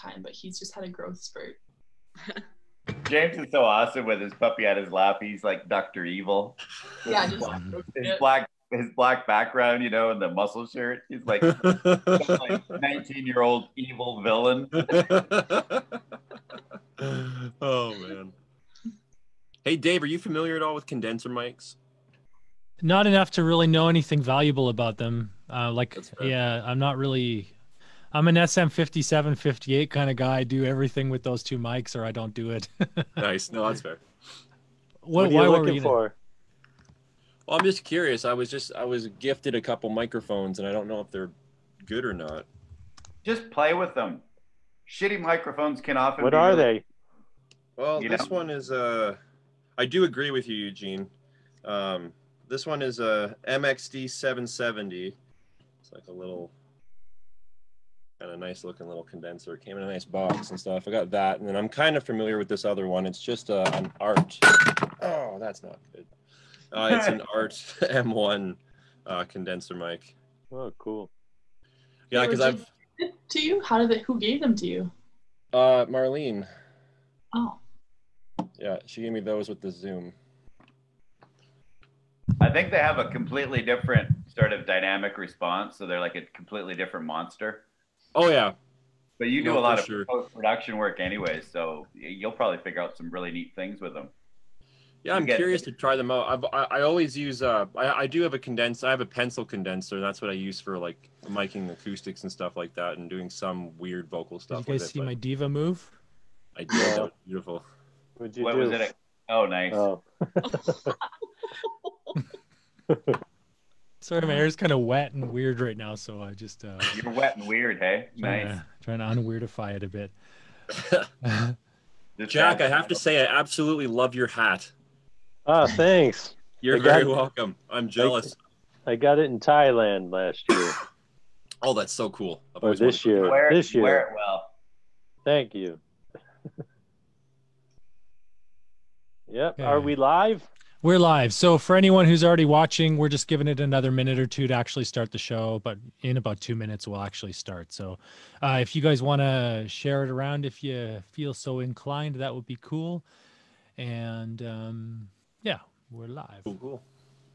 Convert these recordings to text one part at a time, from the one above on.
time, but he's just had a growth spurt. James is so awesome with his puppy at his lap. He's like Doctor Evil. Yeah, just his black his black background, you know, and the muscle shirt. He's like, like 19 year old evil villain. oh man. Hey Dave, are you familiar at all with condenser mics? Not enough to really know anything valuable about them. Uh, like, yeah, I'm not really. I'm an SM5758 kind of guy. I do everything with those two mics, or I don't do it. Nice. No, that's fair. What, are you why were looking we- for? Well, I'm just curious. I was just I was gifted a couple microphones and I don't know if they're good or not. Just play with them. Shitty microphones can often. What be are really- they? Well, You this know? one is uh I do agree with you, Eugene. Um this one is a MXD 770. It's like a little kind of nice looking little condenser. It came in a nice box and stuff. I got that, and then I'm kind of familiar with this other one. It's just uh, an Art. Oh, that's not good. Uh, it's an Art M1 uh, condenser mic. Oh, cool. Yeah, because I've to you. How did it? Who gave them to you? uh, Marlene. Oh, Yeah, she gave me those with the Zoom. I think they have a completely different sort of dynamic response. So they're like a completely different monster. Oh yeah, But you do No, a lot of sure. post production work anyway, so you'll probably figure out some really neat things with them. Yeah, I'm get- curious to try them out. I've, I I always use uh I, I do have a condenser. I have a pencil condenser. And that's what I use for like miking acoustics and stuff like that, and doing some weird vocal Did stuff. you guys with it, see my diva move? I did. That was beautiful. What'd you what do? was it? Oh, nice. Oh, Sorry, my hair's kind of wet and weird right now, so I just uh, You're wet and weird, hey? trying, Nice. to, trying to unweirdify it a bit. Jack, I have to say, I absolutely love your hat. ah, thanks. You're I very it. welcome. I'm jealous. I got it in Thailand last year. Oh, that's so cool. I've Or this year. Wear, this year. wear it well. Thank you. yep. Okay. Are we live? We're live. So for anyone who's already watching, we're just giving it another minute or two to actually start the show. But in about two minutes, we'll actually start. So uh, if you guys want to share it around, if you feel so inclined, that would be cool. And um, yeah, we're live. Cool, cool.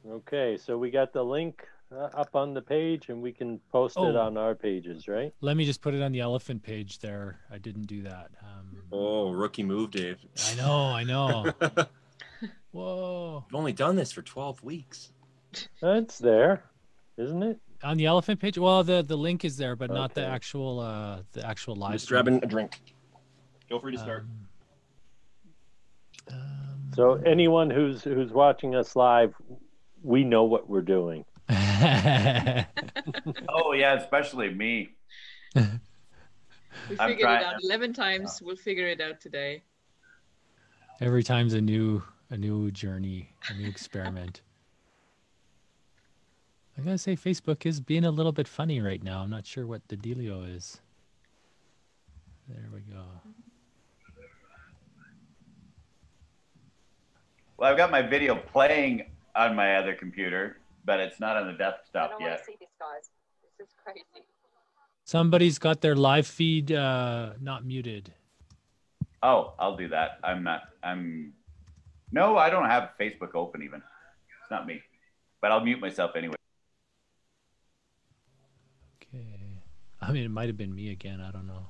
Okay. So we got the link uh, up on the page and we can post it Oh. on our pages, right? Let me just put it on the elephant page there. I didn't do that. Um, Oh, rookie move, Dave. I know, I know. Whoa. I've only done this for 12 weeks. It's there, isn't it? On the elephant page? Well, the the link is there, but not the actual uh the actual live. I'm just grabbing a drink. Feel free to start. Um, um, So anyone who's who's watching us live, we know what we're doing. Oh, yeah, especially me. We figured trying- it out 11 times. We'll figure it out today. Every time's a new a new journey, a new experiment. I gotta say, Facebook is being a little bit funny right now. I'm not sure what the dealio is. There we go. Well, I've got my video playing on my other computer, but it's not on the desktop I desktop don't want yet. to see these guys. This is crazy. Somebody's got their live feed uh, not muted. Oh, I'll do that. I'm not. I'm. No, I don't have Facebook open even. It's not me, but I'll mute myself anyway. Okay. I mean, it might have been me again. I don't know.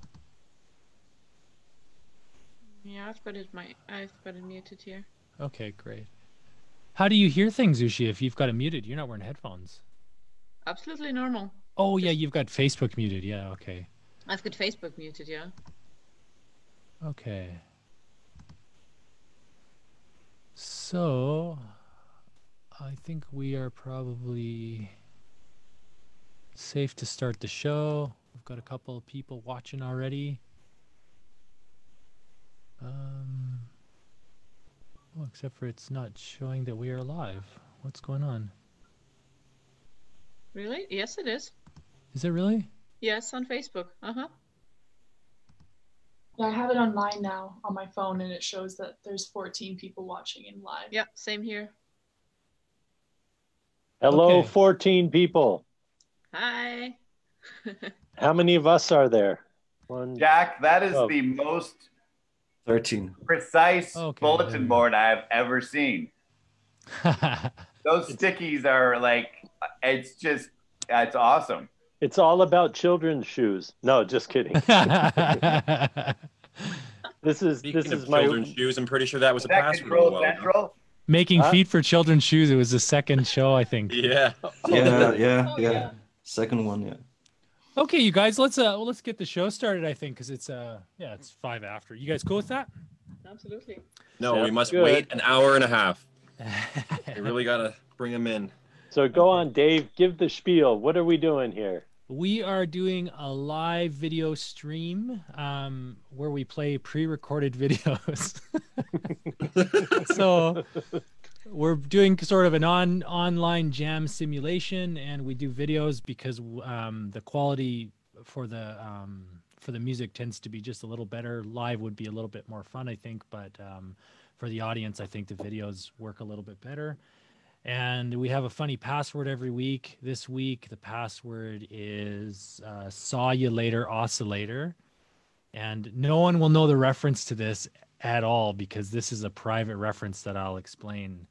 Yeah, I've got it. My I've got it muted here. Okay, great. How do you hear things, Ushi, if you've got it muted? You're not wearing headphones. Absolutely normal. Oh, yeah, you've got Facebook muted. Yeah, okay. I've got Facebook muted. Yeah. Okay. So, I think we are probably safe to start the show. We've got a couple of people watching already. Um, oh, except for it's not showing that we are live. What's going on? Really? Yes, it is. Is it really? Yes, on Facebook. Uh huh. Yeah, I have it online now on my phone, and it shows that there's 14 people watching in live. Yeah, same here. Hello, Okay. 14 people. Hi. How many of us are there? One. Jack, that is Oh. the most 13. precise Okay, bulletin there board I've ever seen. Those stickies are like, it's just, it's awesome. It's all about children's shoes. No, just kidding. This is Speaking this of is my children's shoes, I'm pretty sure that was a that password. a Control while ago. Central? Making Huh? feet for children's shoes. It was the second show, I think. Yeah. Yeah, yeah, Oh, yeah. yeah. Second one, yeah. Okay, you guys, let's uh well, let's get the show started. I think because it's uh yeah it's five after. You guys cool with that? Absolutely. No, we must good. wait an hour and a half. We really gotta bring them in. So go on, Dave. Give the spiel. What are we doing here? We are doing a live video stream um, where we play pre-recorded videos. so we're doing sort of an on online jam simulation, and we do videos because um, the quality for the um, for the music tends to be just a little better. Live would be a little bit more fun, I think, but um, for the audience, I think the videos work a little bit better. And we have a funny password every week. This week, the password is uh, "saw you later oscillator," and no one will know the reference to this at all because this is a private reference that I'll explain.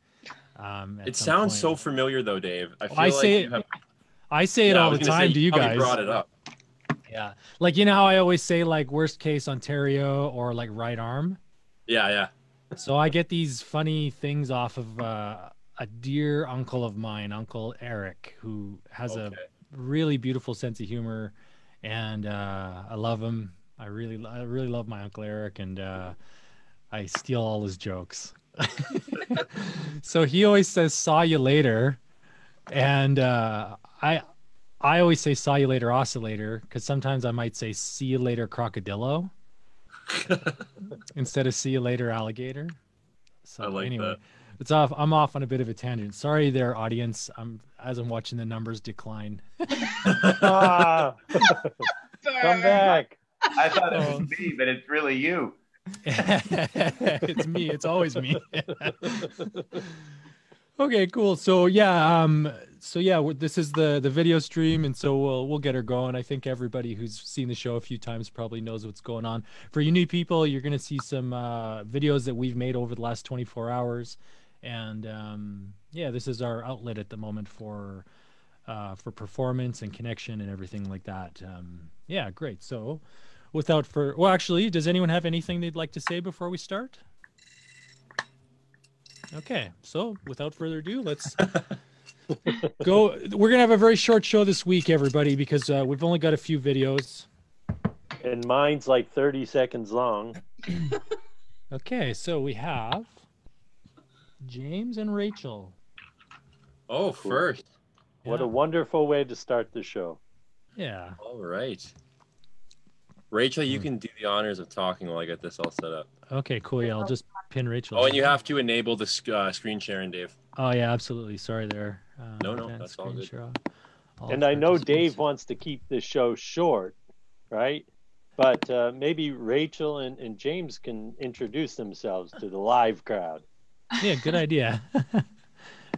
Um, It sounds point. so familiar though, Dave. I feel I like say it- have, I say it Yeah, all the time to you probably guys. Brought it up. Yeah, like you know how I always say like worst case Ontario or like right arm. Yeah, yeah. So I get these funny things off of uh, a dear uncle of mine, Uncle Eric, who has a really beautiful sense of humor, and uh, I love him. I really, I really love my Uncle Eric, and uh, I steal all his jokes. so he always says "saw you later," and uh, I, I always say "saw you later, oscillator," because sometimes I might say "see you later, crocodillo." instead of see you later alligator so I like anyway that. It's off i'm off on a bit of a tangent. Sorry there audience. I'm as i'm watching the numbers decline. Ah, come back. I thought it Oh. was me, but it's really you. it's me. It's always me. Okay cool. So yeah um so yeah this is the the video stream and so we'll we'll get her going. I think everybody who's seen the show a few times probably knows what's going on. For you new people you're going to see some uh videos that we've made over the last 24 hours and um yeah this is our outlet at the moment for uh for performance and connection and everything like that. Um yeah great. So without for well actually does anyone have anything they'd like to say before we start? Okay so without further ado let's go we're gonna have a very short show this week everybody because uh, we've only got a few videos. And mine's like 30 seconds long. okay so we have james and rachel Oh, first. What Yeah. a wonderful way to start the show. yeah All right. Rachel, you Hmm. can do the honors of talking while I get this all set up. okay cool yeah i'll just pin rachel Oh, and you have to enable the uh, screen sharing, Dave. oh yeah absolutely sorry there uh, No, no, that's all good. share. All And I know. Dave wants to keep this show short, right? But uh, maybe Rachel and, and James can introduce themselves to the live crowd. Yeah good idea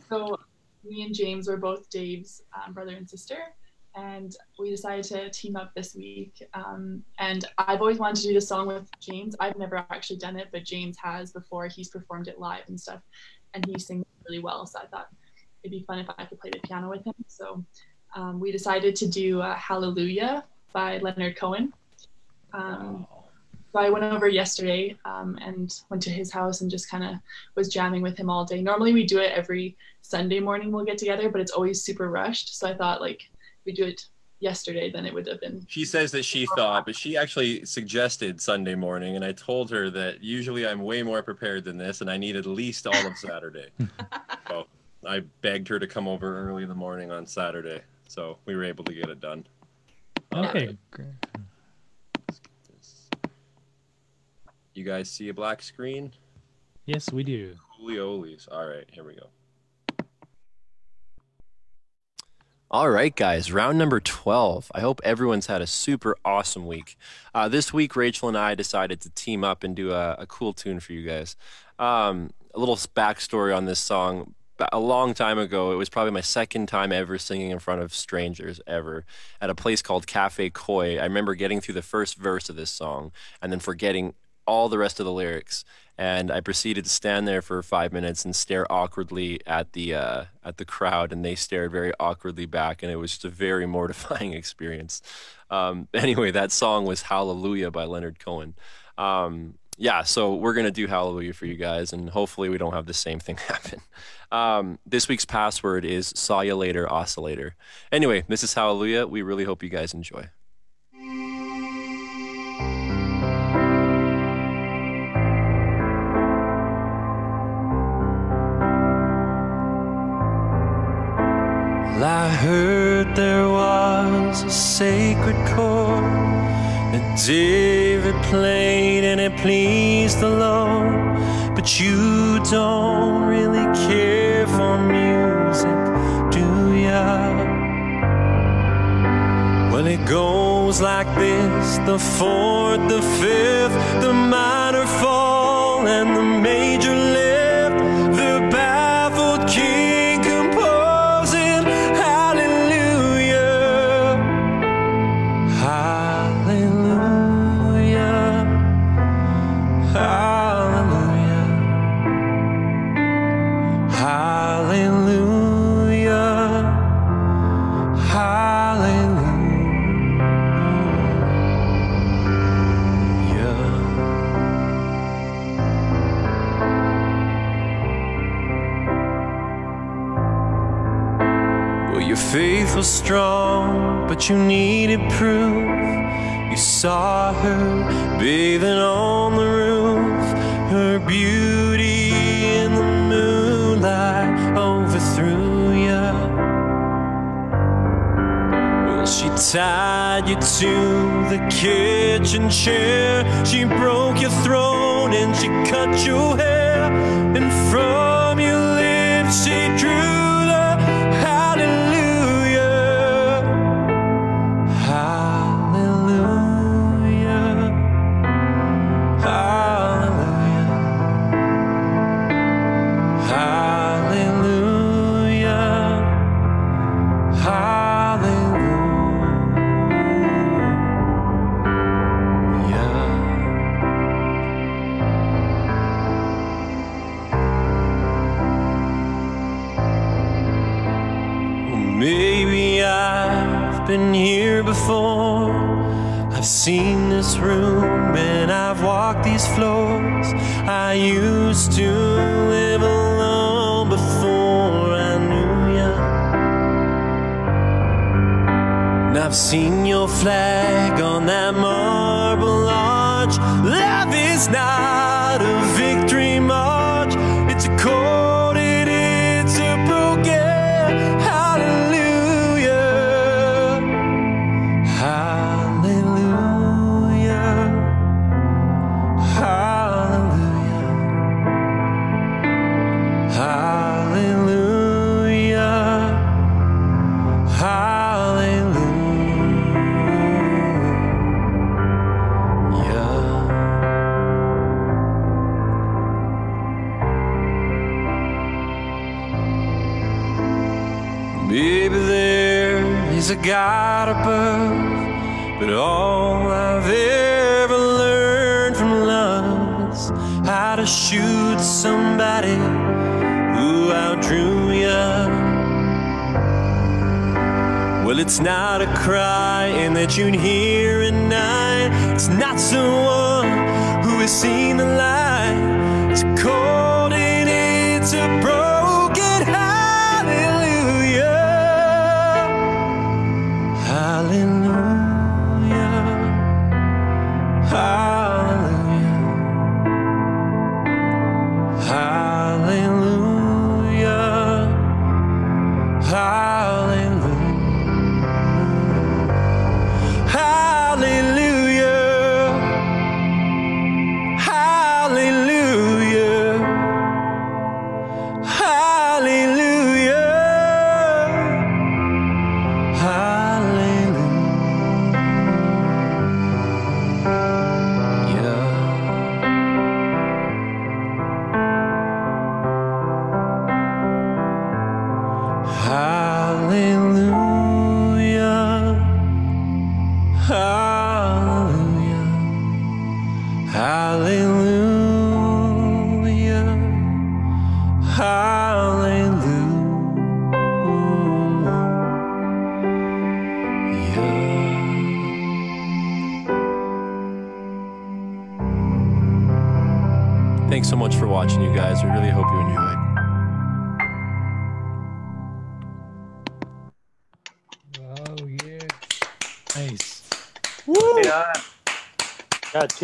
So me and James were both Dave's um, brother and sister, and we decided to team up this week. Um, and I've always wanted to do this song with James. I've never actually done it, but James has before. He's performed it live and stuff, and he sings really well. So I thought it'd be fun if I could play the piano with him. So um, we decided to do uh, Hallelujah by Leonard Cohen. Um, so I went over yesterday um, and went to his house and just kind of was jamming with him all day. Normally we do it every Sunday morning. We'll get together, but it's always super rushed. So I thought like if we do it yesterday, then it would have been. She says that she thought, but she actually suggested Sunday morning, and I told her that usually I'm way more prepared than this, and I need at least all of Saturday. so I begged her to come over early in the morning on Saturday, so we were able to get it done. Okay right, great. let's get this. You guys see a black screen? yes we do Holy olies. All right, here we go. All right, guys, round number 12. I hope everyone's had a super awesome week. Uh, this week, Rachel and I decided to team up and do a, a cool tune for you guys. Um, a little backstory on this song. a long time ago. It was probably my second time ever singing in front of strangers ever at a place called Cafe Koi. I remember getting through the first verse of this song and then forgetting all the rest of the lyrics. And I proceeded to stand there for five minutes and stare awkwardly at the uh, at the crowd, and they stared very awkwardly back, and it was just a very mortifying experience. Um, anyway, that song was "Hallelujah" by Leonard Cohen. Um, yeah, so we're gonna do Hallelujah for you guys, and hopefully we don't have the same thing happen. Um, this week's password is "Saw you later, oscillator." Anyway, this is Hallelujah. We really hope you guys enjoy. I heard there was a sacred chord that David played and it pleased the Lord. But you don't really care for music, do ya? Well, it goes like this the fourth, the fifth, the minor fall, and the major lift. You needed proof. You saw her bathing on the roof, her beauty in the moonlight overthrew you. Well, she tied you to the kitchen chair. She broke your throne and she cut your hair. Room and I've walked these floors. I used to live alone before I knew ya. And I've seen your flag on that God above, but all I've ever learned from love is how to shoot somebody who outdrew you. Well, it's not a crying that you'd hear at night. It's not someone who has seen the light. It's cold and it's a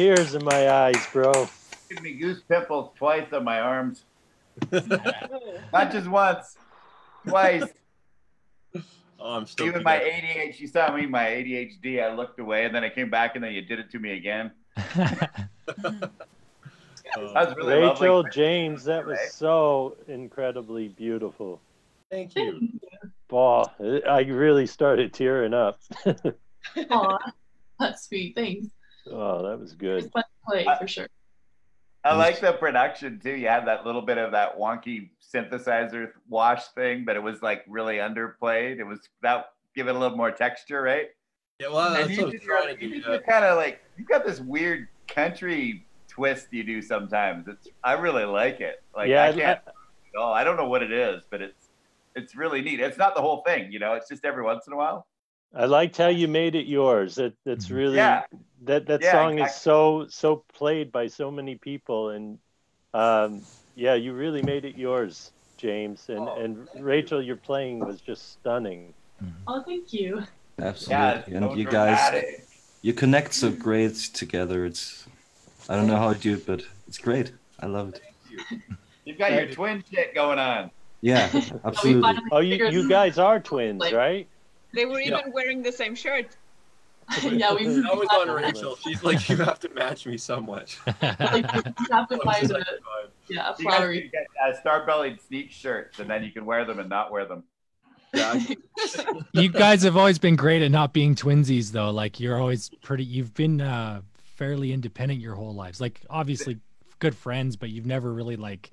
tears in my eyes, bro. give me goose pimples twice on my arms. Not just once, twice. Oh, I'm still. Even my ADHD, you saw me, my ADHD. I looked away and then I came back and then you did it to me again. Oh, That was really Rachel, lovely. James, that was so incredibly beautiful. thank you. Boy, I really started tearing up. Aw, that's sweet. Thanks. Oh, that was good. fun to play I- for sure. I like the production too. You had that little bit of that wonky synthesizer wash thing, but it was like really underplayed. It was that give it a little more texture, right? Yeah, well, And that's you what I was did trying to do. kind of like you've got this weird country twist you do sometimes. It's I really like it. Like Yeah, I I- can't. Oh, I don't know what it is, but it's it's really neat. It's not the whole thing, you know. It's just every once in a while. I liked how you made it yours. That that's Mhm. really Yeah. that that Yeah, song is so so played by so many people and um yeah, you really made it yours, James. And Oh, and thank you. Rachel, your playing was just stunning. Oh, thank you. Absolutely. Yeah, and so you guys, you connect so great together. It's, I don't know how you do it, but it's great. I love it. You've got your twin shit going on. Yeah, absolutely. Oh, you you guys are twins, right? They were Yeah. even wearing the same shirt. yeah, we That was on Rachel. She's like, you have to match me somewhat. much. like we have to That was a yeah a You flowery. can get uh, star-bellied sneak shirts, and then you can wear them and not wear them. Yeah, you guys have always been great at not being twinsies though. Like you're always pretty you've been uh fairly independent your whole lives. Like obviously good friends, but you've never really like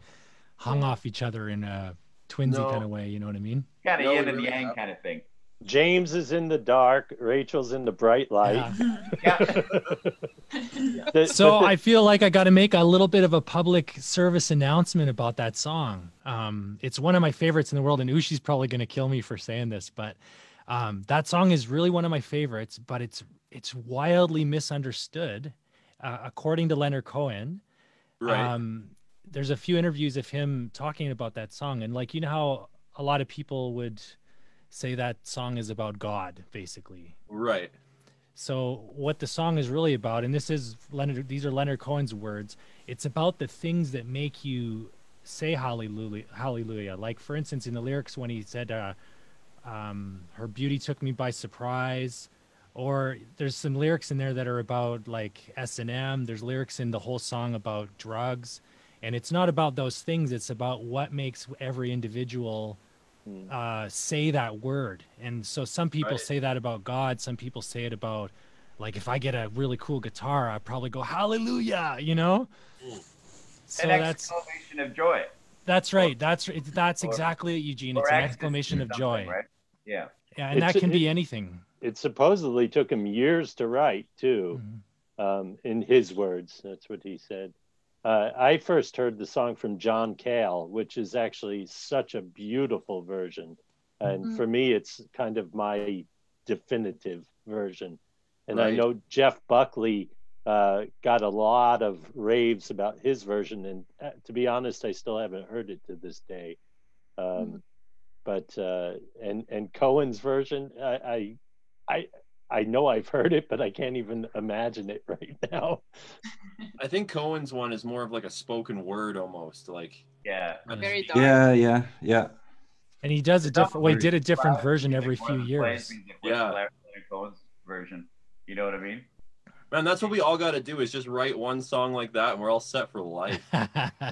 hung off each other in a twinsy No. kind of way, you know what I mean? Kind of No, yin and really yang haven't. kind of thing. James is in the dark, Rachel's in the bright light. Yeah. The- So the- I feel like I got to make a little bit of a public service announcement about that song. Um, it's one of my favorites in the world, and Ushi's probably going to kill me for saying this, but um, that song is really one of my favorites. But it's it's wildly misunderstood, uh, according to Leonard Cohen. right. Um, there's a few interviews of him talking about that song, and like you know how a lot of people would say that song is about God, basically. right. So what the song is really about, and this is Leonard, these are Leonard Cohen's words. It's about the things that make you say hallelujah, hallelujah. Like for instance, in the lyrics when he said, uh, um, "Her beauty took me by surprise," or there's some lyrics in there that are about like S and M. There's lyrics in the whole song about drugs, and it's not about those things. It's about what makes every individual Hmm. uh, say that word. And so some people Right. say that about God. Some people say it about, like, if I get a really cool guitar, I probably go Hallelujah. You know. Mm. So An that's exclamation of joy. that's right. That's it's, that's or- exactly it, Eugene. It's an exclamation of joy. Right? Yeah. Yeah, and It's- that can be anything. it supposedly took him years to write too. Mhm. um, in his words. That's what he said. Uh, I first heard the song from John Cale, which is actually such a beautiful version. And Mhm. for me, it's kind of my definitive version. And I know Jeff Buckley uh, got a lot of raves about his version. And uh, to be honest, I still haven't heard it to this day. Um, Mhm. But uh, and and Cohen's version, I, I I I know I've heard it, but I can't even imagine it right now. I think Cohen's one is more of like a spoken word almost. Like, Yeah. Very dark. Yeah, yeah, yeah. And he does a It's not different. Well, he did a different loud version every few years. plays music with Yeah. Leonard Cohen's version. You know what I mean? man, that's what we all got to do is just write one song like that, and we're all set for life.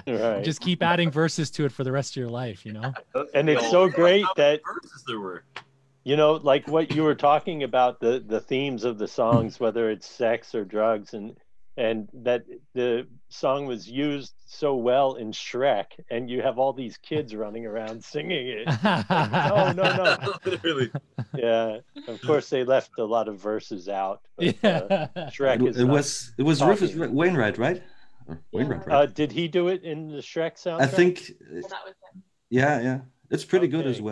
Right. Just keep adding verses to it for the rest of your life. You know. And it's so great that verses there were. You know, like what you were talking about the the themes of the songs, whether it's sex or drugs, and and that the song was used so well in Shrek, and you have all these kids running around singing it. no, no, no. Literally. Yeah, of course they left a lot of verses out. But, uh, Yeah. Shrek It, is it was it was talking. Rufus Wainwright, right? Or Wainwright, right? Uh, did he do it in the Shrek soundtrack? I think, Well, that was him. yeah, yeah. It's pretty good as Okay.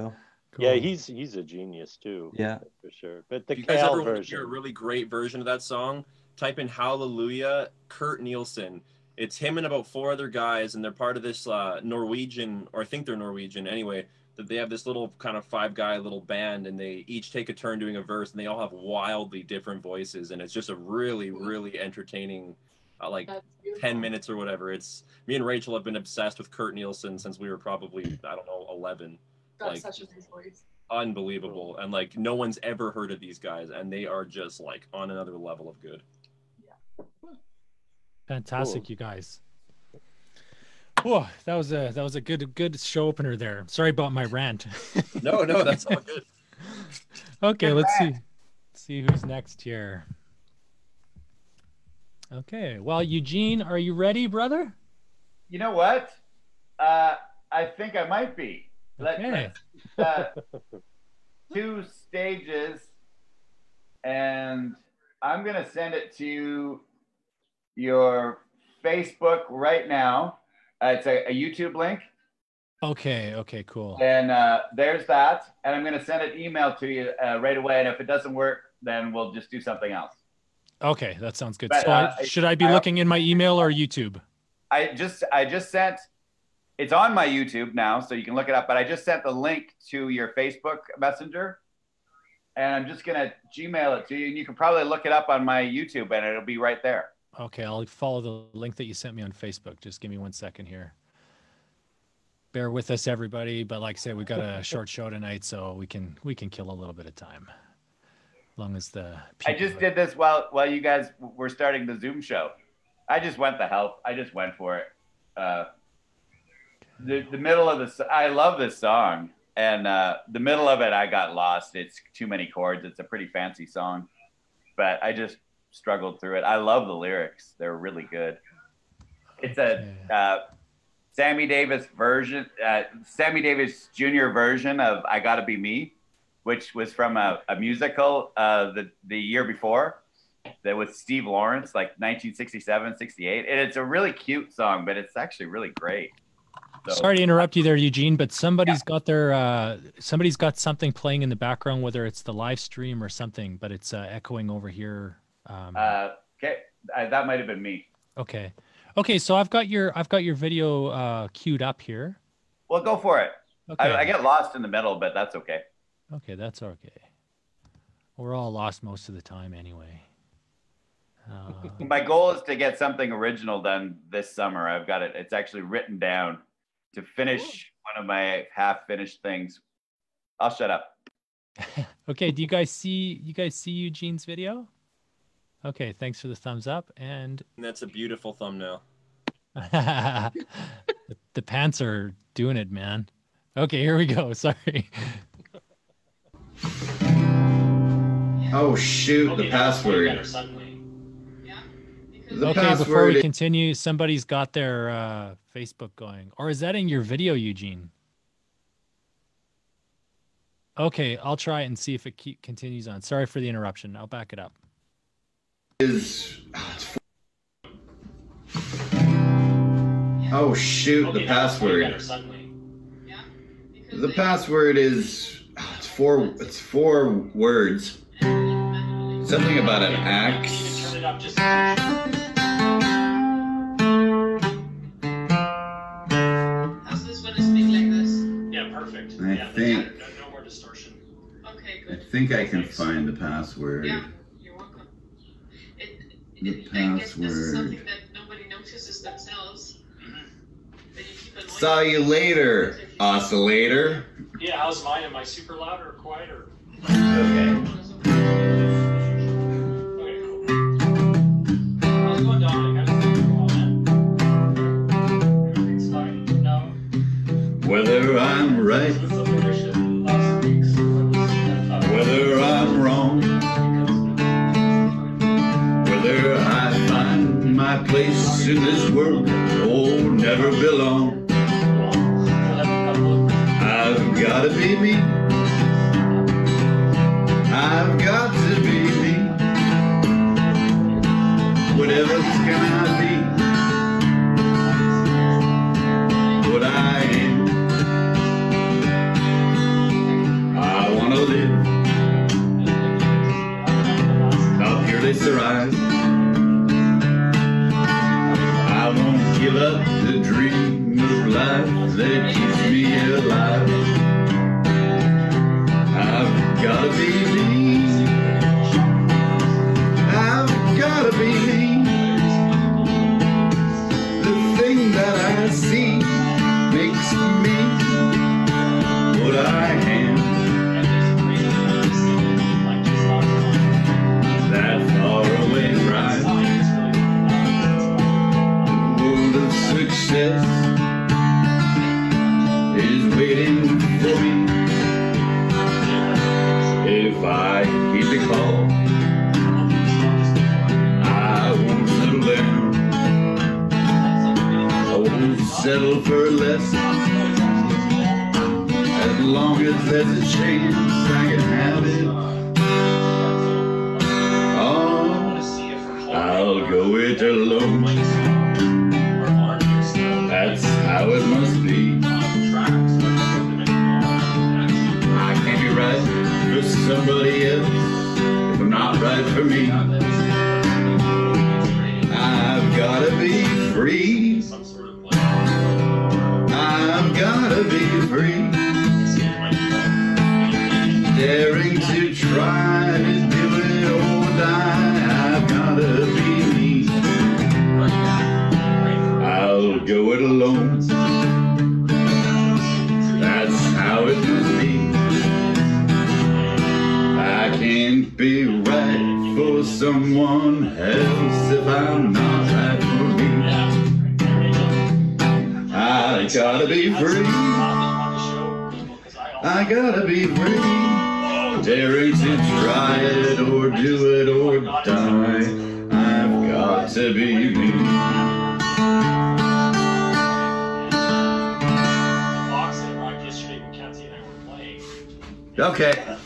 Well. Yeah, he's he's a genius too. Yeah. for sure. But the If you guys Cal ever want to version. hear a really great version of that song, type in Hallelujah, Kurt Nilsen. It's him and about four other guys, and they're part of this uh, Norwegian, or I think they're Norwegian anyway. That they have this little kind of five guy little band, and they each take a turn doing a verse, and they all have wildly different voices, and it's just a really, really entertaining, uh, like 10 minutes or whatever. It's me and Rachel have been obsessed with Kurt Nilsen since we were probably, I don't know, 11. Got like- such a nice voice. Unbelievable. And like no one's ever heard of these guys, and they are just like on another level of good. Yeah. Fantastic, Cool. you guys. Whoa, that was a that was a good good show opener there. Sorry about my rant. No, no, that's all good. okay, Good let's see. rant. See who's next here. Okay, well, Eugene, are you ready, brother? You know what? Uh, I think I might be. Let, Okay. let's, uh, two stages, and I'm gonna send it to your Facebook right now. Uh, it's a, a YouTube link, Okay, okay, cool. and uh, there's that. And I'm gonna send an email to you uh, right away. And if it doesn't work, then we'll just do something else. Okay, that sounds good. But, so, uh, I, should I be I- looking in my email or YouTube? I just I just sent it's on my YouTube now, so you can look it up. But I just sent the link to your Facebook Messenger, and I'm just gonna Gmail it to you, and you can probably look it up on my YouTube, and it'll be right there. Okay, I'll follow the link that you sent me on Facebook. Just give me one second here. Bear with us, everybody. But like I said, we've got a short show tonight, so we can we can kill a little bit of time, as long as the. I just did this while while you guys were starting the Zoom show. I just went the help. I just went for it. Uh, the the middle of the I love this song, and uh, the middle of it I got lost. It's too many chords. It's a pretty fancy song, but I just struggled through it. I love the lyrics. They're really good. It's a uh, Sammy Davis version, uh, Sammy Davis Jr. version of "I Gotta Be Me," which was from a, a musical uh, the the year before that was Steve Lawrence, like 1967, 68. And it's a really cute song, but it's actually really great. So, Sorry to interrupt you there, Eugene, but somebody's got their uh, somebody's got something playing in the background, whether it's the live stream or something, but it's uh, echoing over here. Um, uh, okay, uh, that might have been me. okay, okay. So I've got your I've got your video uh, queued up here. Well, go for it. Okay. I, I get lost in the middle, but that's okay. Okay, that's okay. We're all lost most of the time anyway. Uh, My goal is to get something original done this summer. I've got it. It's actually written down to finish one of my half finished things. I'll shut up. okay, do you guys see you guys see Eugene's video? Okay, thanks for the thumbs up and And that's a beautiful thumbnail. the, the pants are doing it, man. Okay, here we go. Sorry. Oh shoot, the password. The okay, before we is- continue, somebody's got their uh, Facebook going. Or is that in your video, Eugene? Okay, I'll try and see if it keep, continues on. Sorry for the interruption. I'll back it up. is. Oh shoot, the password. The password is. It's four. It's four words. Something about an axe. How's this when it's big like this? Yeah, perfect. I yeah, think- No, no more distortion. Okay, I think I can find the password. Yeah, you're welcome. It, The it, I guess this is password. something that nobody notices themselves. Mm-hmm. That you Saw you later, oscillator. Yeah, how's mine? Am I super loud or quiet or? Okay. Okay, in this world, oh, never belong. I've gotta be me. Settle for less. As long as there's a chance I can have it. Oh, I'll go it alone. That's how it must be. I can't be right for somebody else if I'm not right for me. Someone else if I'm not for. I gotta be free. I gotta be free. Daring to try it or do it or die. I've got to be me. Okay.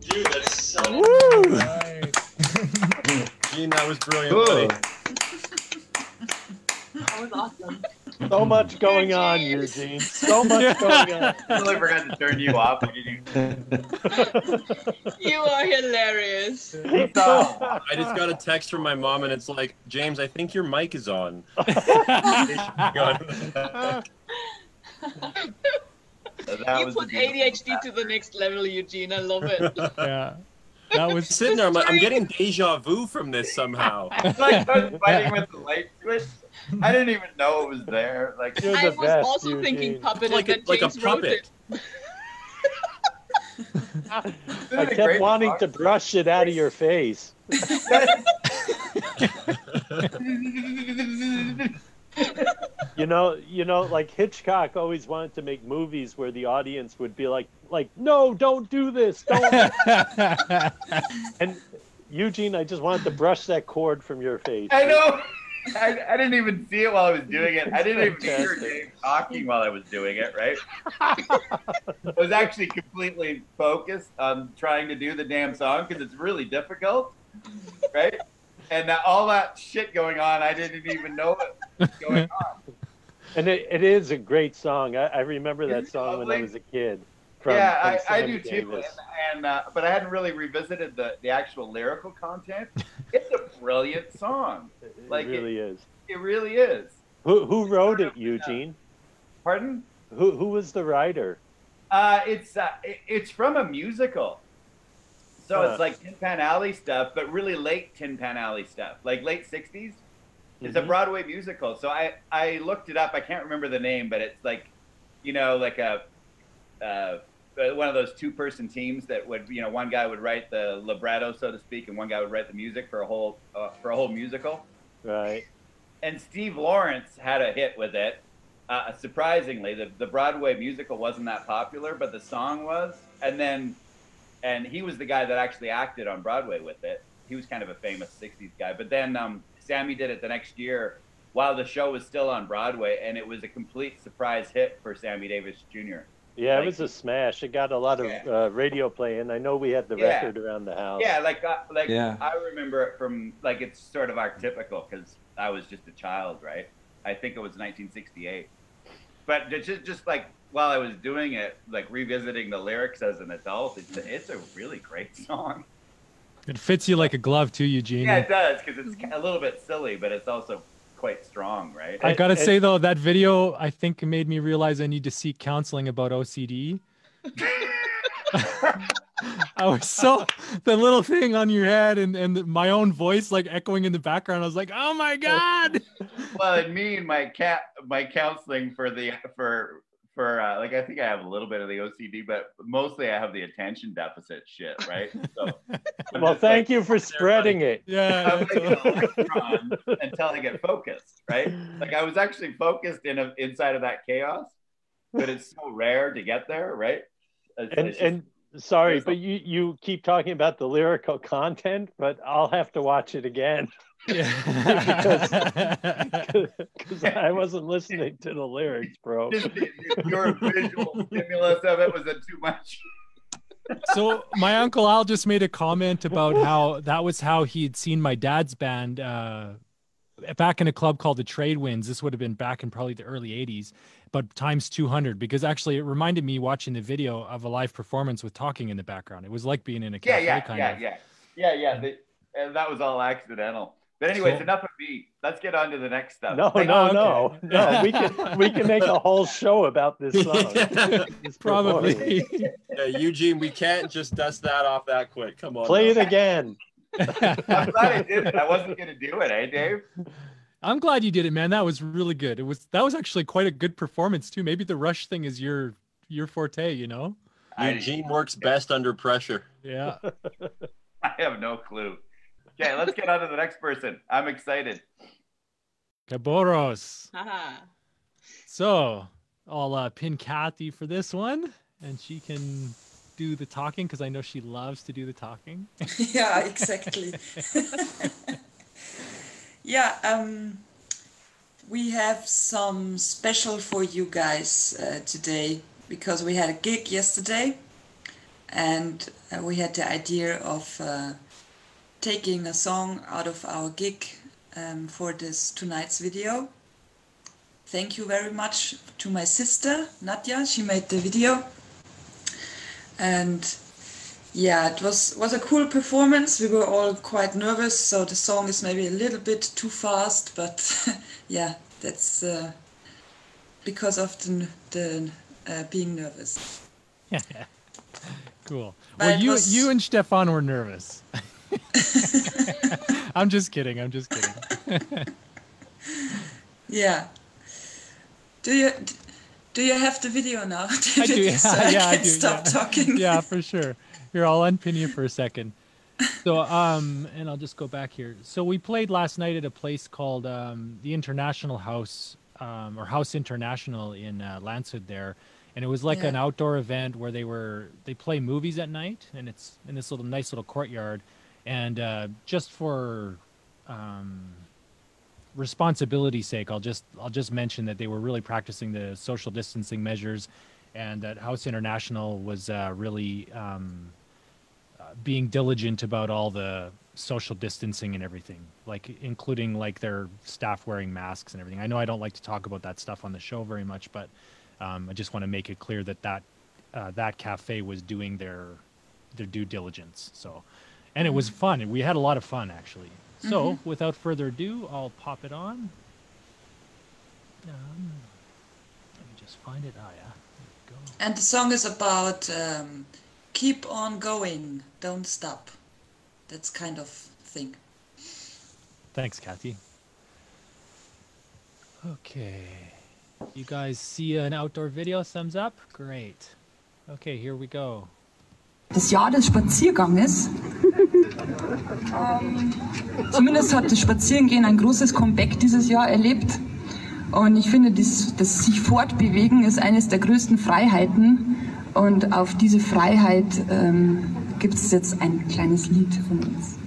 Dude, that's so. Gene, that was brilliant, Cool. buddy. That was awesome. So much going on, Eugene. So much going on. I totally forgot to turn you off. you You are hilarious. I just got a text from my mom, and it's like, James, I think your mic is on. That you was put the ADHD to the next level, Eugene. I love it. yeah. That was sitting there. I'm like, I'm getting deja vu from this somehow. It's like I was fighting with the light switch. I didn't even know it was there. Like You're I the was best, also thinking puppet Like and a- then like a James wrote puppet. it. I kept wanting to brush it out of your face. You know, you know, like Hitchcock always wanted to make movies where the audience would be like, like, no, don't do this, don't. and Eugene, I just wanted to brush that cord from your face. I know. I, I didn't even see it while I was doing it. I didn't even hear Fantastic. James talking while I was doing it, right? I was actually completely focused on trying to do the damn song because it's really difficult, right? And that, all that shit going on, I didn't even know what was going on. And it, it is a great song. I, I remember that Isn't it song when I was a kid. From, yeah, from I, I Sammy do too. And, and uh, but I hadn't really revisited the, the actual lyrical content. It's a brilliant song. Like it really is. It really is. Who who wrote it, Eugene? Pardon? Who who was the writer? Uh, it's uh, it- it's from a musical. So Huh. it's like Tin Pan Alley stuff, but really late Tin Pan Alley stuff, like late '60s. It's a Mhm. Broadway musical. So I I looked it up. I can't remember the name, but it's like, you know, like a uh, one of those two-person teams that would, you know, one guy would write the libretto, so to speak, and one guy would write the music for a whole uh, for a whole musical. Right. And Steve Lawrence had a hit with it. Uh, surprisingly, the, the Broadway musical wasn't that popular, but the song was. And then, and he was the guy that actually acted on Broadway with it. He was kind of a famous '60s guy. But then um, Sammy did it the next year while the show was still on Broadway, and it was a complete surprise hit for Sammy Davis Jr. Yeah, Like- it was a smash. It got a lot of uh, radio play, and I know we had the Yeah. record around the house. Yeah, like uh, like Yeah. I remember it from like it's sort of archetypical because I was just a child, right? I think it was 1968, but just just like while I was doing it, like revisiting the lyrics as an adult, it's it's a really great song. It fits you like a glove too, Eugene. Yeah, it does because it's a little bit silly, but it's also quite strong, right? I gotta say though, that video I think made me realize I need to seek counseling about OCD. I was so the little thing on your head and, and my own voice like echoing in the background. I was like, oh my god. well, and me and my cat, my counseling for the for for uh, like I think I have a little bit of the OCD, but mostly I have the attention deficit shit, right? So Well, thank like, you for spreading it. Yeah. I'm like an until I get focused, right? Like I was actually focused in a, inside of that chaos, but it's so rare to get there, right? It's- And it's just- and sorry, but you you keep talking about the lyrical content, but I'll have to watch it again. Because I wasn't listening to the lyrics, bro. just the- your visual stimulus of it was it too much. so my uncle Al just made a comment about how that was how he'd seen my dad's band uh, back in a club called the Trade Winds. This would have been back in probably the early '80s, but times 200 because actually it reminded me watching the video of a live performance with talking in the background. It was like being in a Yeah, cafe yeah, kind yeah, of. yeah, yeah, yeah. The, and that was all accidental. But anyways, So- enough of me. Let's get on to the next stuff. No, Thank- no, no, no. We can we can make a whole show about this song. This Probably. Yeah, Eugene, we can't just dust that off that quick. Come on. Play it again. I'm glad I did it. I wasn't gonna do it, eh, Dave? I'm glad you did it, man. That was really good. It was that was actually quite a good performance too. Maybe the rush thing is your your forte, you know? Eugene works best under pressure. Yeah. I have no clue. Okay, let's get on to the next person. I'm excited. Caboros. Haha. So I'll uh, pin Kathy for this one, and she can do the talking because I know she loves to do the talking. yeah, exactly. yeah, um, we have some special for you guys uh, today because we had a gig yesterday and uh, we had the idea of uh, taking a song out of our gig um, for this tonight's video. Thank you very much to my sister Nadja. She made the video, and yeah, it was was a cool performance. We were all quite nervous, so the song is maybe a little bit too fast, but yeah, that's uh, because of the, the uh, being nervous. cool. But well, you was- you and Stefan were nervous. I'm just kidding. I'm just kidding. Yeah. Do you do you have the video now? I do. Yeah, so I yeah, I do. stop yeah. talking. yeah, for sure. Here, I'll unpin you for a second. So, um, and I'll just go back here. So we played last night at a place called um, the International House, um, or House International in uh, there, and it was like Yeah. an outdoor event where they were they play movies at night, and it's in this little nice little courtyard, and uh, just for um, responsibility's sake, I'll just I'll just mention that they were really practicing the social distancing measures, and that House International was uh, really um, uh, being diligent about all the social distancing and everything, like including like their staff wearing masks and everything. I know I don't like to talk about that stuff on the show very much, but um, I just want to make it clear that that uh, that cafe was doing their their due diligence. So, and it was fun. We had a lot of fun actually. So, Mhm. without further ado, I'll pop it on. Um, let me just find it. Ah, yeah. And the song is about um, keep on going, don't stop. That's kind of thing. Thanks, Kathy. Okay. You guys see an outdoor video? Thumbs up? Great. Okay, here we go. Das Jahr des Spazierganges. ähm, zumindest hat das Spazierengehen ein großes Comeback dieses Jahr erlebt. Und ich finde, das, das sich fortbewegen ist eines der größten Freiheiten. Und auf diese Freiheit ähm, gibt es jetzt ein kleines Lied von uns.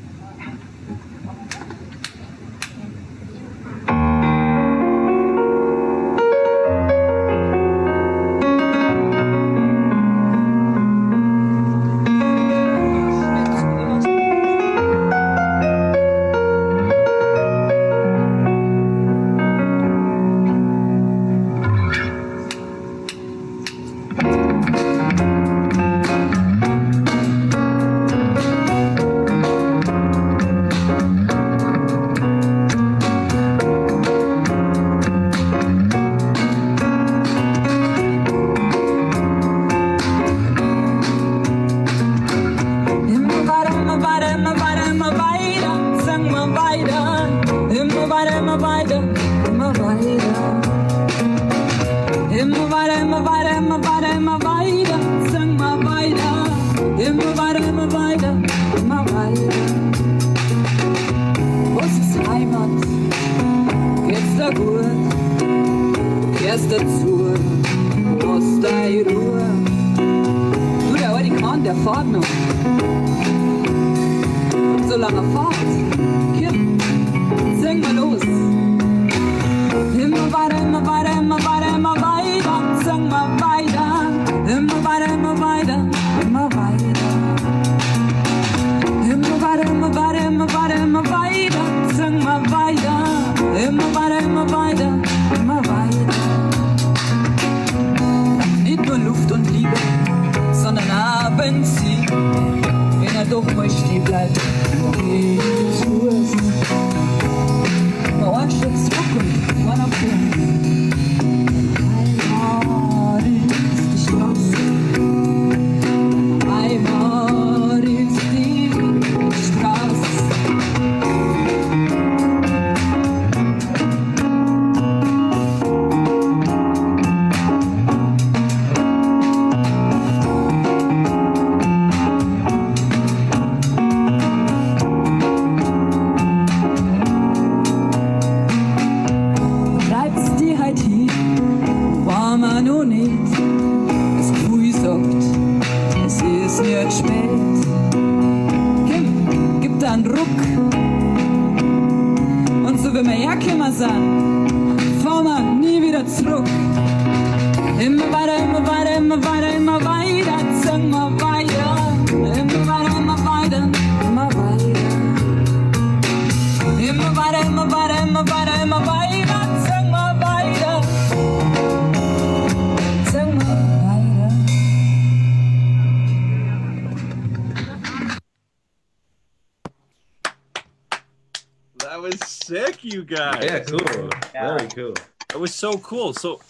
Cool. Very cool. It was so cool. So,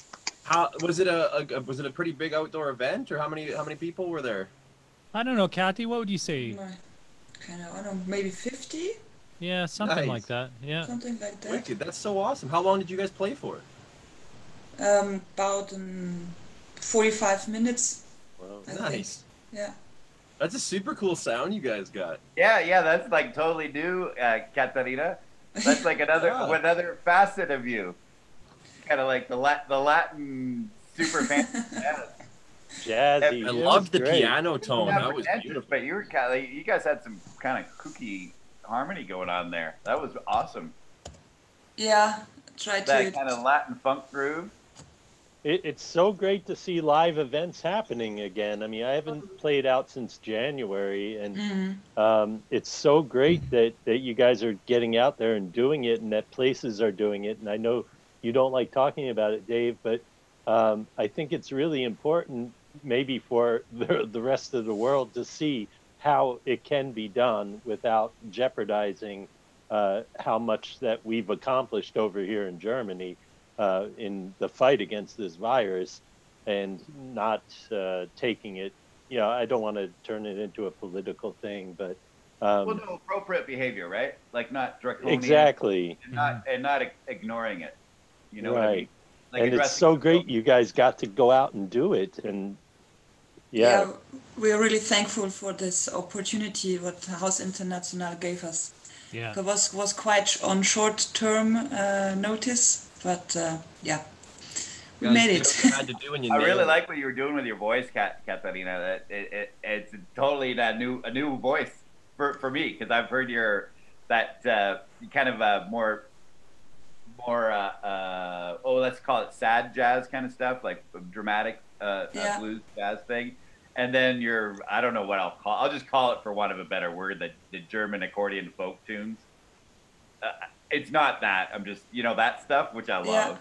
how was it a, a was it a pretty big outdoor event, or how many how many people were there? I don't know, Kathy. What would you say? Kind of, I don't know, maybe 50? Yeah, something Nice. like that. Yeah. Something like that. Wicked. That's so awesome. How long did you guys play for? Um, about um, 45 minutes. I think. Nice. Yeah. That's a super cool sound you guys got. Yeah, yeah, that's like totally new, uh, Katarina. That's like another Yeah. another facet of you. Kind of like the Lat- the Latin super fan. Jazzy. I loved the Great. piano tone. That was pretentious, beautiful. But you were kind of, you guys had some kind of kooky harmony going on there. That was awesome. Yeah, try to. That kind of Latin funk groove. It, it's so great to see live events happening again. I mean, I haven't played out since January, and Mhm. um, it's so great that, that you guys are getting out there and doing it, and that places are doing it. And I know you don't like talking about it, Dave, but um, I think it's really important, maybe for the, the rest of the world, to see how it can be done without jeopardizing uh, how much that we've accomplished over here in Germany uh, in the fight against this virus and not uh, taking it. You know, I don't want to turn it into a political thing, but um, well, no, appropriate behavior, right? Like not draconian. exactly. And not and not ig- ignoring it. You know what I mean? right. Like and it's addressing so great you guys got to go out and do it. And yeah, we're really thankful for this opportunity what House International gave us. Yeah. It was was quite on short term uh, notice, but uh, yeah, we Guys made it. had to do and you I really it. like what you were doing with your voice, Kat, Katarina. That it, it, it's totally that new a new voice for, for me because I've heard your that uh, kind of uh, more more uh, uh, oh let's call it sad jazz kind of stuff like dramatic uh, Yeah. uh, blues jazz thing. And then your I don't know what I'll call I'll just call it for want of a better word the, the German accordion folk tunes. It's not that I'm just you know that stuff which I love. Yeah.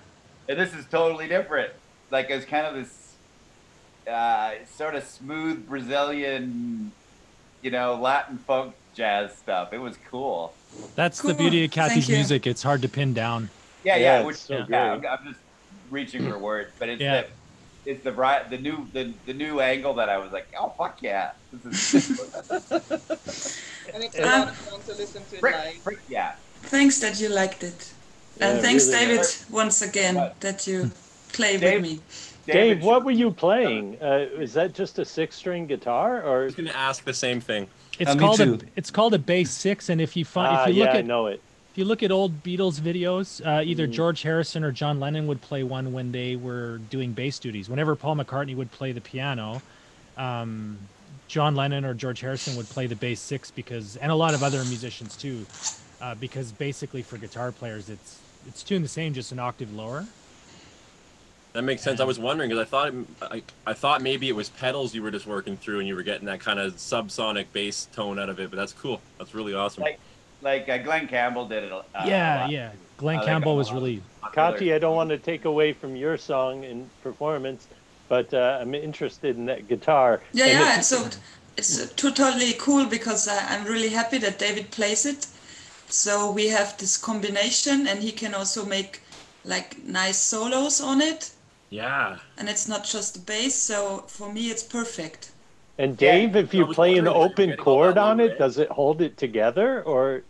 And this is totally different. Like it's kind of this uh, sort of smooth Brazilian, you know, Latin funk jazz stuff. It was cool. That's the beauty of Kathy's music. It's hard to pin down. Yeah, Yeah, yeah. which, so yeah. I'm, I'm just reaching for words, but it's Yeah. the it's the right the new the, the new angle that I was like, oh fuck yeah, this is And it's a lot of fun to listen to it frick, frick yeah. Thanks that you liked it. And Yeah, thanks, really David, nice. once again that you play Dave- with me. Dave, what were you playing? Uh, is that just a six-string guitar, or? I was going to ask the same thing. It's called a it's called a bass six, and if you find Ah, if you look yeah, I at know it. if you look at old Beatles videos, uh, either Mhm. George Harrison or John Lennon would play one when they were doing bass duties. Whenever Paul McCartney would play the piano, um, John Lennon or George Harrison would play the bass six because, and a lot of other musicians too, uh, because basically for guitar players, it's it's tuned the same, just an octave lower. That makes sense. I was wondering because I thought it, I, I thought maybe it was pedals you were just working through and you were getting that kind of subsonic bass tone out of it. But that's cool. That's really awesome. Like like uh, Glen Campbell did it. Uh, yeah, a lot. yeah. Glen I Campbell a was really Kati, I don't want to take away from your song and performance, but uh, I'm interested in that guitar. Yeah, And yeah. if- So it's uh, totally cool because I, I'm really happy that David plays it. So we have this combination, and he can also make like nice solos on it, Yeah. and it's not just the bass. So for me, it's perfect. And Dave, if you play an wondering if you're open chord on low it, does it hold it together, or?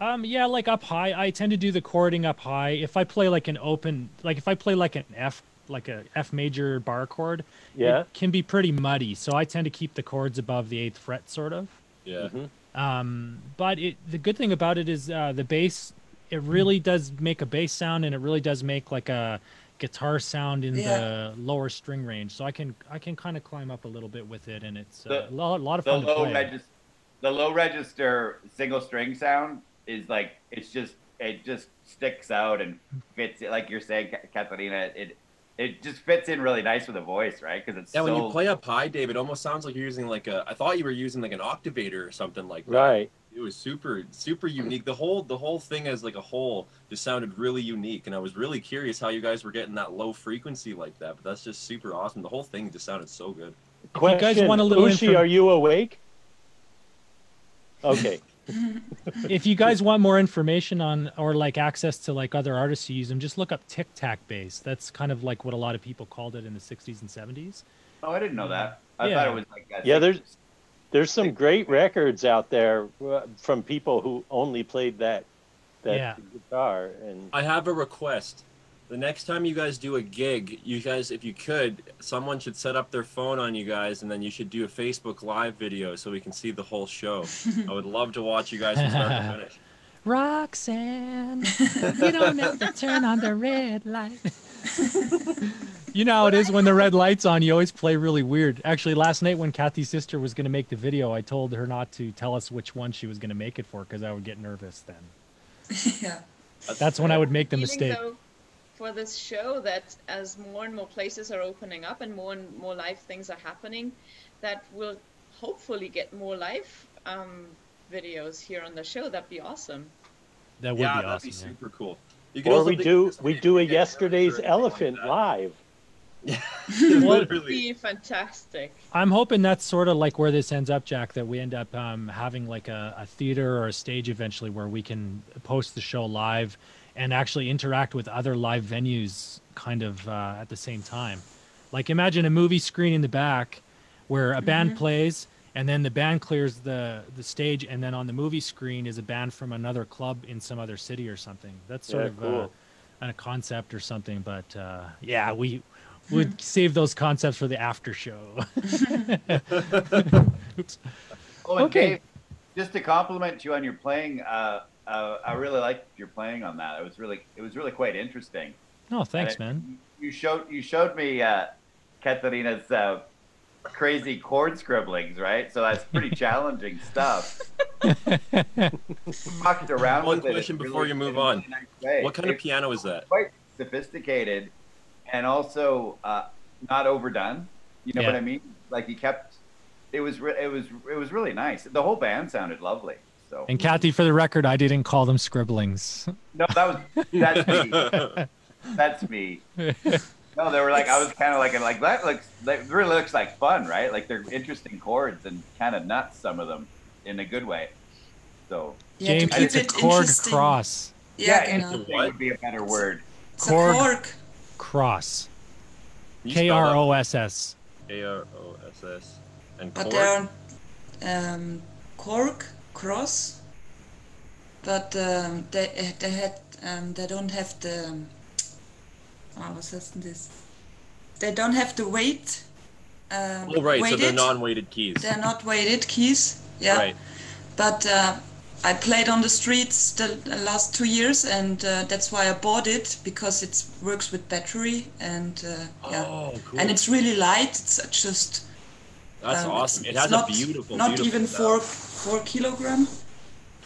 Um, yeah, like up high. I tend to do the chording up high. If I play like an open, like if I play like an F, like a F major bar chord, Yeah. it can be pretty muddy. So I tend to keep the chords above the eighth fret, sort of. Yeah. Um, but it, the good thing about it is uh, the bass. It really does make a bass sound, and it really does make like a guitar sound in Yeah. the lower string range. So I can I can kind of climb up a little bit with it, and it's uh, The- a lot, lot of the fun to low play. register, the low register single string sound is like it's just it just sticks out and fits it like you're saying, Ca- Catalina. It it just fits in really nice with the voice, right? Because it's Yeah, so when you play up high, Dave, it almost sounds like you're using like a. I thought you were using like an octavator or something like that. Right. It was super, super unique. The whole, the whole thing as like a whole just sounded really unique, and I was really curious how you guys were getting that low frequency like that. But that's just super awesome. The whole thing just sounded so good. Question, guys want a little Ushi, inform- are you awake? Okay. If you guys want more information on or like access to like other artists who use them, just look up Tic Tac bass. That's kind of like what a lot of people called it in the 60s and 70s. Oh, I didn't know that. I Yeah. thought it was like a Yeah, there's there's some great records out there uh, from people who only played that that Yeah. guitar and I have a request. The next time you guys do a gig, you guys, if you could, someone should set up their phone on you guys, and then you should do a Facebook Live video so we can see the whole show. I would love to watch you guys from start to finish. Roxanne, you don't have to turn on the red light. you know how it is when the red light's on, you always play really weird. Actually, last night when Kathy's sister was going to make the video, I told her not to tell us which one she was going to make it for because I would get nervous then. yeah. That's when I would make the mistake. though, for this show that as more and more places are opening up and more and more live things are happening, that we'll hopefully get more live um, videos here on the show. That'd be awesome. That would yeah, be that'd awesome. be yeah. super cool. You or we do we do a yesterday's elephant live. Yeah, that would be fantastic. I'm hoping that's sort of like where this ends up, Jack. That we end up um, having like a, a theater or a stage eventually where we can post the show live and actually interact with other live venues kind of uh, at the same time. Like imagine a movie screen in the back where a band Mhm. plays and then the band clears the the stage and then on the movie screen is a band from another club in some other city or something. That's sort Yeah, of cool. uh, a concept or something. But uh, yeah, we would save those concepts for the after show. Oops. Oh, Okay. Dave, just to compliment you on your playing, uh, uh, I really liked your playing on that. It was really, it was really quite interesting. Oh, thanks, it- man. You showed, you showed me uh, Katarina's uh, crazy chord scribblings, right? So that's pretty challenging stuff. Walked around One with question a before really- you move on. really nice. What kind of piano is that? quite sophisticated and also uh, not overdone. You know what I mean? Like he kept. It was re- it was it was really nice. The whole band sounded lovely. So And Kathy, for the record, I didn't call them scribblings. no, that was that's me. that's me. No, they were like I was kind of like like that looks that really looks like fun, right? Like they're interesting chords and kind of nuts some of them in a good way. So Yeah, to James, keep it's a it Korg Kross. Yeah, yeah, genau. interesting would be a better word. It's Chord Korg. cross. You K spell R that? O S S. A R O S S. And But chord? they're um, Korg cross. But um, they they had Um, they don't have the. Oh, was heißt denn? They don't have the weight. Um, Oh, right. So they're non-weighted keys. They're not weighted keys. Yeah. Right. But uh, I played on the streets the last two years, and uh, that's why I bought it because it works with battery and uh, yeah, Oh, cool. and it's really light. It's just That's um, awesome. It has not, a beautiful, not beautiful even sound. Four four kilogram,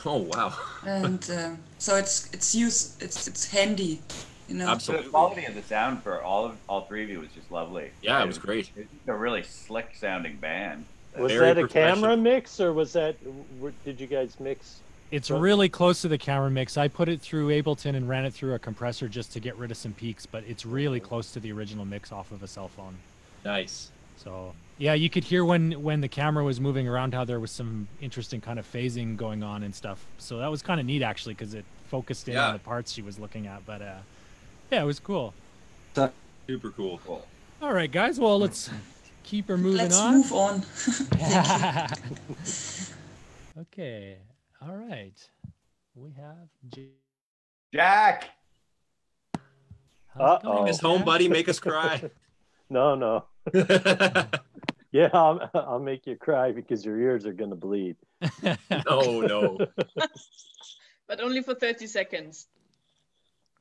Oh wow. and um, so it's it's use it's it's handy, you know. Absolutely. The quality of the sound for all of all three of you was just lovely. Yeah, it was great. It's a really slick sounding band. Was that a camera mix or was that? Did you guys mix? It's Well- really close to the camera mix. I put it through Ableton and ran it through a compressor just to get rid of some peaks, but it's really close to the original mix off of a cell phone. Nice. So yeah, you could hear when when the camera was moving around how there was some interesting kind of phasing going on and stuff. So that was kind of neat actually because it focused in Yeah. on the parts she was looking at. But uh, yeah, it was cool. Super cool. All right, guys. Well, let's keep her moving Let's on. move on. okay. All right. We have J- Jack. Uh Bring us home, buddy. Make us cry. No, no. yeah, I'll, I'll make you cry because your ears are gonna bleed. no, no. But only for 30 seconds.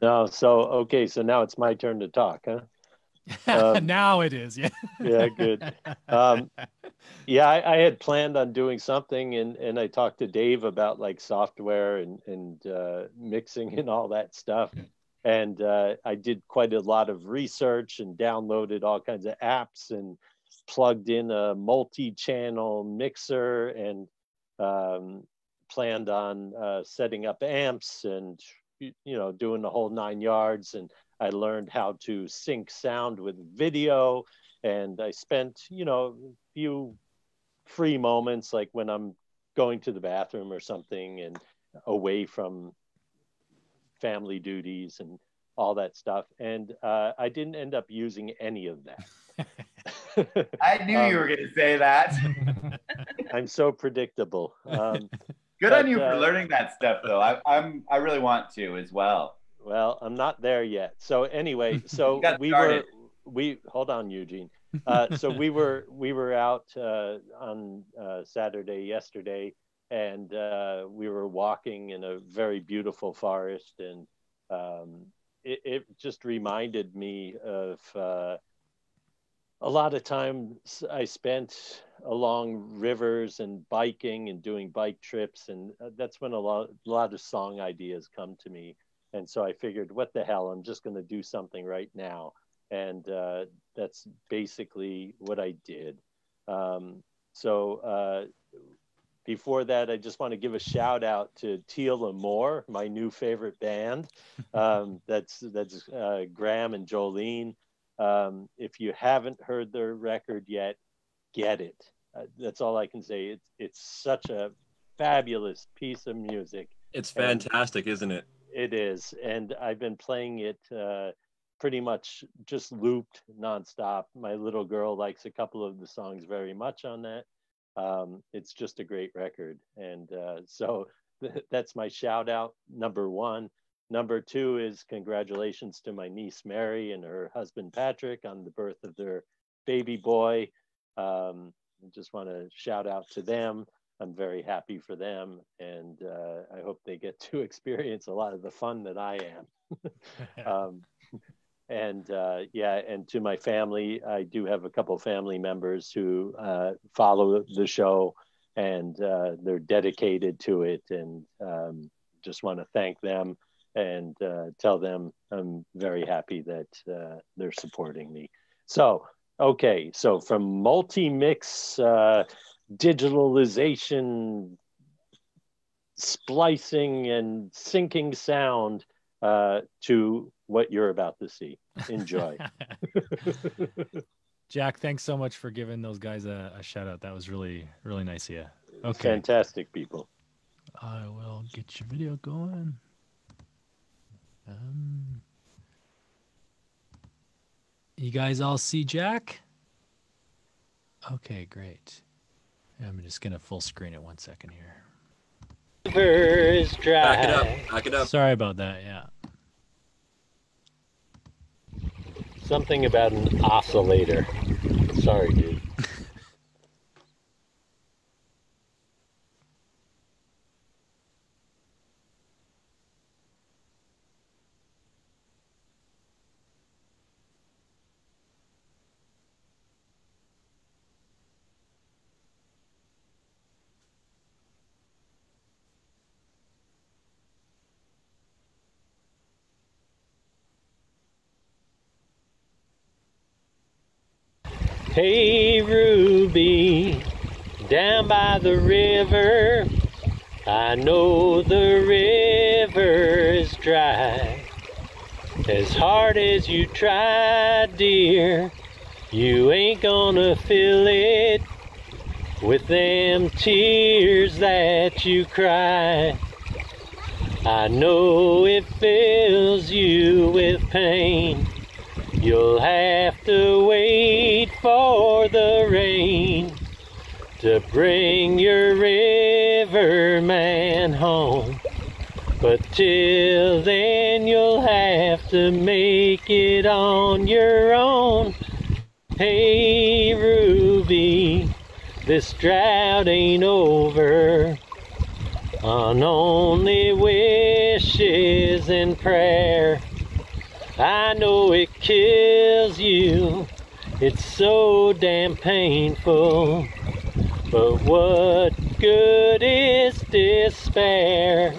No, so okay, so now it's my turn to talk, huh? Um, now it is. Yeah. yeah, good. Um, yeah, I, I had planned on doing something, and and I talked to Dave about like software and and uh, mixing and all that stuff, and uh, I did quite a lot of research and downloaded all kinds of apps and plugged in a multi-channel mixer and um, planned on uh, setting up amps and you know doing the whole nine yards. And i learned how to sync sound with video. And i spent you know a few free moments like when i'm going to the bathroom or something and away from family duties and all that stuff and uh, i didn't end up using any of that I knew you were going to say that. i'm so predictable um, Good but, on you for uh, learning that stuff, though. I, I'm I really want to as well. Well, I'm not there yet. So anyway, so we started. were we hold on, Eugene. Uh, so we were we were out uh, on uh, Saturday yesterday, and uh, we were walking in a very beautiful forest, and um, it, it just reminded me of uh, a lot of times I spent along rivers and biking and doing bike trips, and uh, that's when a lot, a lot of song ideas come to me. And so I figured, what the hell? I'm just going to do something right now, and uh, that's basically what I did. Um, so uh, before that, I just want to give a shout out to Teal and Moore, my new favorite band. Um, that's that's uh, Graham and Jolene. Um, if you haven't heard their record yet, get it. Uh, that's all I can say. It's it's such a fabulous piece of music. It's And fantastic, isn't it? It is, and I've been playing it uh, pretty much just looped nonstop. My little girl likes a couple of the songs very much on that. Um, it's just a great record, and uh, so that's my shout out. Number one. Number two is congratulations to my niece Mary and her husband Patrick on the birth of their baby boy. Um, I just want to shout out to them. I'm very happy for them, and uh, I hope they get to experience a lot of the fun that I am. um, and uh, yeah, and to my family, I do have a couple family members who uh, follow the show, and uh, they're dedicated to it, and um, just want to thank them and uh, tell them I'm very happy that uh, they're supporting me. So, okay, so from multi mix, uh, digitalization, splicing, and syncing sound to what you're about to see. Enjoy. Jack, thanks so much for giving those guys a, a shout out. That was really, really nice of you. Okay. Fantastic people. I will get your video going. Um, you guys all see Jack? Okay, great. I'm just gonna full screen it one second here. Rivers dry. Back it up. Back it up. Sorry about that. Yeah. Something about an oscillator. Sorry, dude. Hey, Ruby, down by the river. I know the river is dry. As hard as you try, dear, you ain't gonna fill it with them tears that you cry. I know it fills you with pain. You'll have to wait for the rain to bring your riverman home. But till then, you'll have to make it on your own. Hey, Ruby, this drought ain't over. On only wishes and prayer. I know it kills you. It's so damn painful. But what good is despair?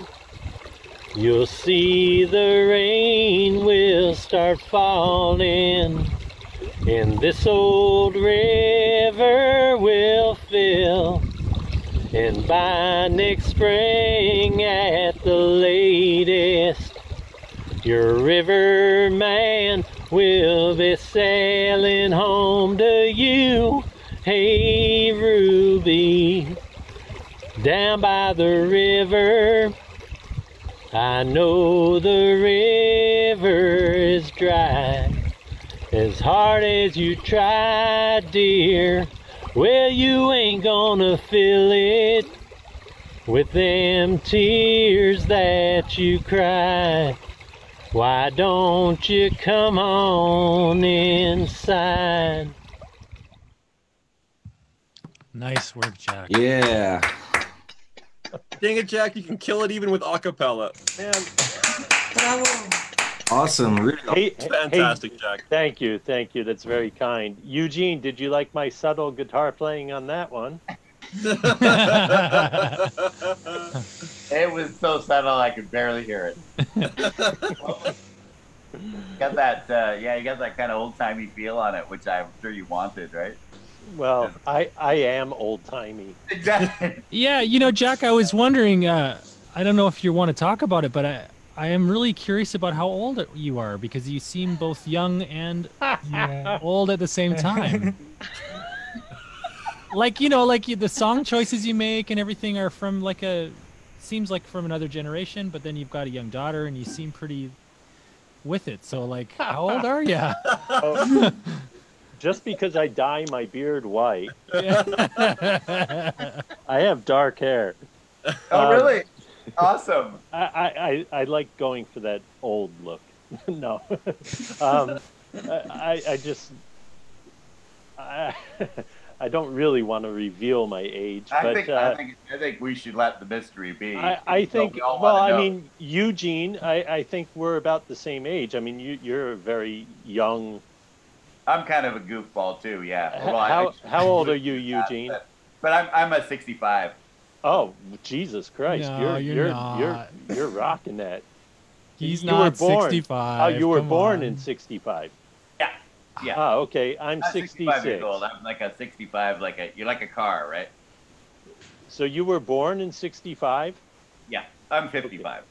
You'll see the rain will start falling, and this old river will fill. And by next spring at the latest, your riverman will be sailing home to you. Hey, Ruby, down by the river. I know the river is dry. As hard as you try, dear, well, you ain't gonna fill it with them tears that you cry. Why don't you come on inside? Nice work, Jack. Yeah. Dang it, Jack! You can kill it even with acapella. Man, Awesome. Really. Hey, fantastic, hey, Jack. Thank you, thank you. That's very kind. Eugene, did you like my subtle guitar playing on that one? It was so subtle I could barely hear it. got that, uh, yeah, you got that kind of old timey feel on it, which I'm sure you wanted, right? Well, I I am old timey. Exactly. Yeah, you know, Jack, I was wondering. Uh, I don't know if you want to talk about it, but I, I am really curious about how old you are because you seem both young and old at the same time. Like you know, like you, the song choices you make and everything are from like a seems like from another generation, but then you've got a young daughter and you seem pretty with it. So like, how old are you? Oh, just because I dye my beard white, I have dark hair. Oh, Um, really? Awesome. I, I, I, I like going for that old look. no, um, I, I just I, I don't really want to reveal my age, I but think, uh, I think I think we should let the mystery be. I, I think. we Well, I mean, Eugene, I, I think we're about the same age. I mean, you, you're a very young. I'm kind of a goofball too. Yeah. Well, how I- how old are you, Eugene? But, but I'm I'm a 65. Oh, Jesus Christ! No, you're you're you're not. you're you're rocking that. He's you not were born. 65, Oh, you were born on. in '65. Yeah. Ah, okay. I'm I'm 65 years 66. old. I'm like a 65, like a you're like a car, right? So you were born in '65. Yeah. I'm 55.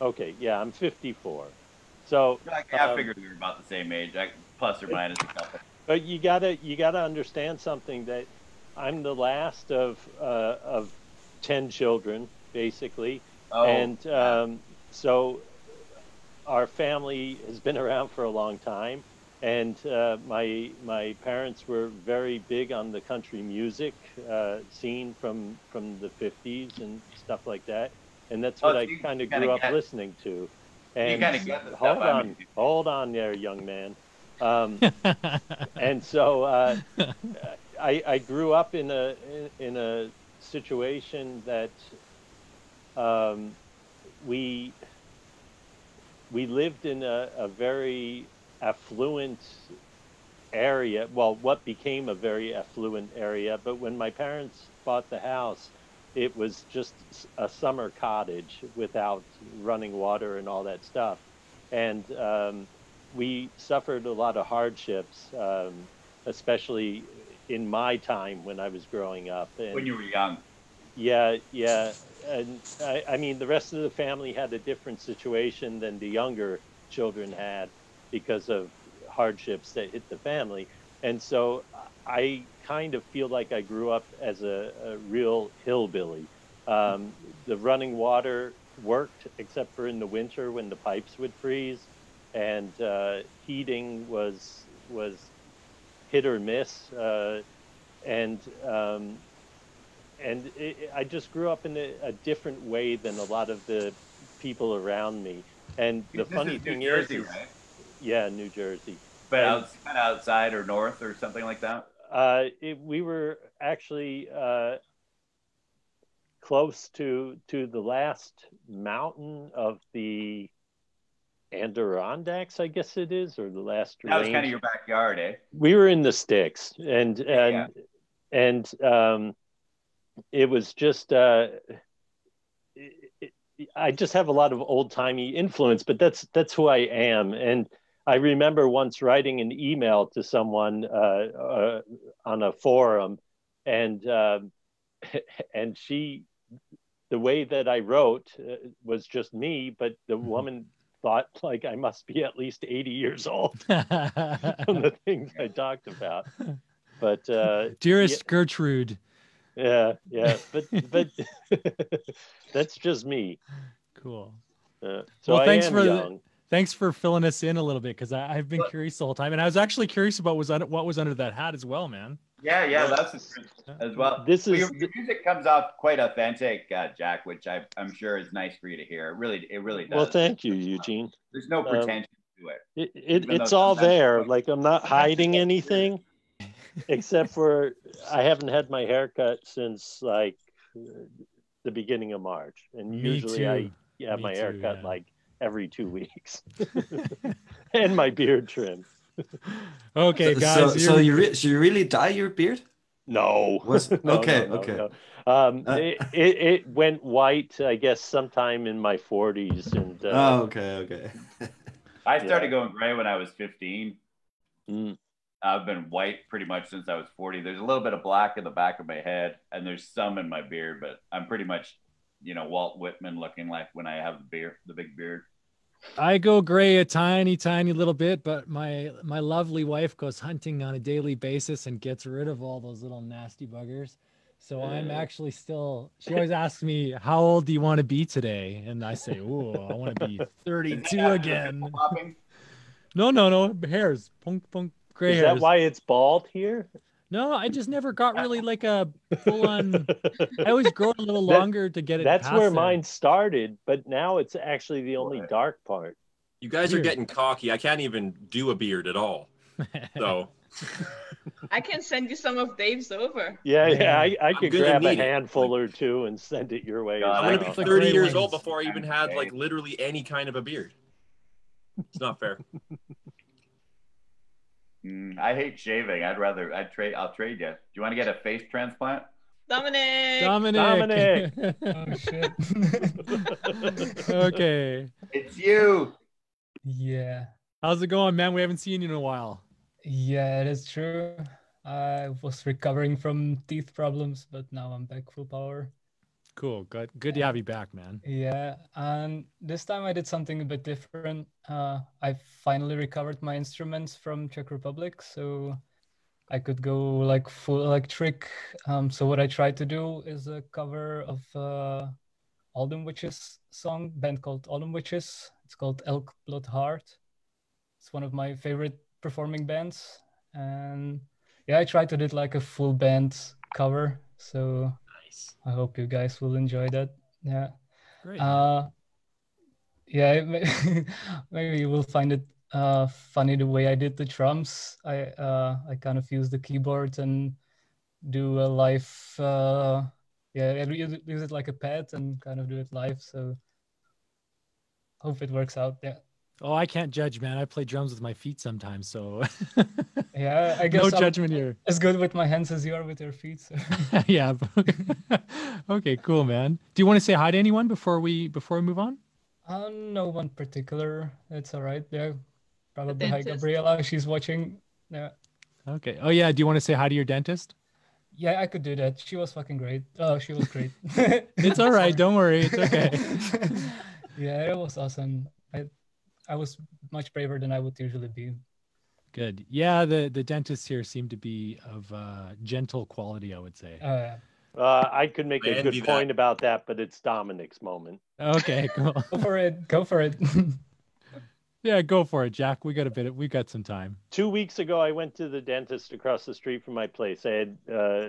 Okay. Yeah, I'm 54. So Like, I um, figured we were about the same age, like, plus or minus a couple. But you gotta you gotta understand something that I'm the last of uh, of ten children, basically, Oh, and um, so our family has been around for a long time. And uh, my my parents were very big on the country music uh, scene from from the '50s and stuff like that, and that's Oh, what so I kind of grew up get- listening to. And kinda get hold stuff I'm on, hold on there, young man. Um, and so uh, I, I grew up in a in a situation that um, we we lived in a, a very affluent area. Well, what became a very affluent area, but when my parents bought the house, it was just a summer cottage without running water and all that stuff, and um, we suffered a lot of hardships, um, especially in my time when I was growing up. And When you were young. yeah, yeah, and I, I mean the rest of the family had a different situation than the younger children had because of hardships that hit the family, and so I kind of feel like I grew up as a, a real hillbilly. Um, the running water worked except for in the winter when the pipes would freeze, and uh, heating was was hit or miss, uh, and um, and it, I just grew up in a, a different way than a lot of the people around me. And the This funny is New thing Jersey, is, is- right? Yeah, New Jersey. But And, out, kind of outside or north or something like that. uh, it, we were actually uh, close to to the last mountain of the Adirondacks, I guess it is, or the last That was kind of your backyard, eh? we were in the sticks and and and um it was just uh it- it- I just have a lot of old timey influence, but that's that's who I am. And I remember once writing an email to someone uh, uh, on a forum, and um, and she, the way that I wrote uh, was just me, but the woman thought like I must be at least eighty years old from the things I talked about. But uh, Dearest Gertrude. yeah, yeah, but but that's just me. Cool. Uh, so well, I thanks am for young. Thanks for filling us in a little bit because I've been curious the whole time, and I was actually curious about was under, what was under that hat as well, man. Yeah, yeah, that's as well. This Well, is your, your music comes off quite authentic, uh, Jack, which I, I'm sure is nice for you to hear. It really, it really does. Well, thank you, Eugene. There's no Um, pretension to it. It, it, it's all sometimes- there. Like I'm not hiding anything, except for I haven't had my haircut since like the beginning of March, and Me usually I too. have Me my too, haircut yeah. like every two weeks, and my beard trim. Okay, So- guys. So, so you're- you re- so you really dye your beard? No. Was, No, okay, no, no, okay. no. Um, Uh, it, it, it went white, I guess, sometime in my 40s, and uh, Oh, okay, okay. I started Yeah. going gray when I was 15. Mm. I've been white pretty much since I was 40. There's a little bit of black in the back of my head, and there's some in my beard, but I'm pretty much, you know, Walt Whitman looking like when I have the beard, the big beard. I go gray a tiny, tiny little bit, but my my lovely wife goes hunting on a daily basis and gets rid of all those little nasty buggers. So I'm uh. actually still. She always asks me, "How old do you want to be today?" And I say, "Oh, I want to be 32 again." No, no, no, hairs, punk, punk, gray is hairs. that why it's bald here? No, I just never got really like a full on. I always grow a little That- longer to get it. That's past where there. mine started, but now it's actually the only dark part. You guys are getting cocky. I can't even do a beard at all. So I can send you some of Dave's over. Yeah, yeah, I, I I'm could gonna grab a need it. handful or two and send it your way. God, I'm gonna be 30 years old before I even had like literally any kind of a beard. It's not fair. Mm, I hate shaving. I'd rather, I'd trade, I'll trade you. Do you want to get a face transplant? Dominic. Dominic. Dominic. Oh shit. okay. It's you. yeah. How's it going, man? We haven't seen you in a while. Yeah, it is true. I was recovering from teeth problems, but now I'm back full power. Cool. Good. Good to have you back, man. Yeah, and this time I did something a bit different. Uh, I finally recovered my instruments from Czech Republic, so I could go like full electric. Um, so what I tried to do is a cover of uh, Autumn Witches song, band called Autumn Witches. It's called Elk Blood Heart. It's one of my favorite performing bands, and yeah, I tried to do like a full band cover. So Nice. I hope you guys will enjoy that. Yeah. Great. Uh, yeah, maybe you will find it uh, funny the way I did the drums. I uh, I kind of use the keyboard and do a live. Uh, yeah, I use it- use it like a pad and kind of do it live. So hope it works out. Yeah. Oh, I can't judge, man. I play drums with my feet sometimes, so Yeah, I guess no I'm judgment here. As good with my hands as you are with your feet. So. yeah. okay, cool, man. Do you want to say hi to anyone before we before we move on? Uh, no one particular. It's all right. Yeah, probably hi. Gabriela. She's watching. Yeah, Okay. Oh yeah. Do you want to say hi to your dentist? yeah, I could do that. She was fucking great. Oh, she was great. It's all right. Don't worry. It's okay. yeah, it was awesome. I, I was much braver than I would usually be. Good. Yeah. The the dentists here seem to be of uh, gentle quality. I would say. Oh yeah. Uh, I could make I a envy good that. point about that, but it's Dominic's moment. Okay. Cool. Go for it. Go for it. yeah. Go for it, Jack. We got a bit. We got some time. Two weeks ago, I went to the dentist across the street from my place. I had uh,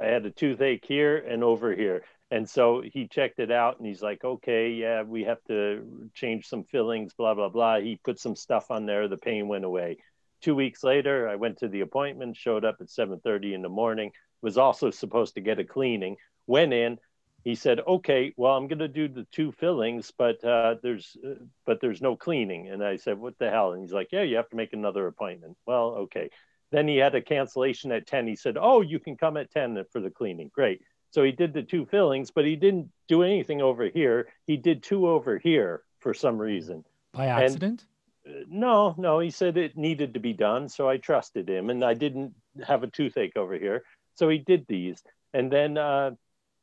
I had a toothache here and over here, and so he checked it out, and he's like, "Okay, yeah, we have to change some fillings, blah blah blah." He put some stuff on there. The pain went away. Two weeks later, I went to the appointment. Showed up at seven thirty in the morning. Was also supposed to get a cleaning. Went in. He said, "Okay, well, I'm going to do the two fillings, but uh, there's uh, but there's no cleaning." And I said, "What the hell?" And he's like, "Yeah, you have to make another appointment." Well, okay. Then he had a cancellation at ten. He said, "Oh, you can come at ten for the cleaning." Great. So he did the two fillings, but he didn't do anything over here. He did two over here for some reason. By And- accident? Uh, No, no, he said it needed to be done, so I trusted him, and I didn't have a toothache over here, so he did these, and then uh,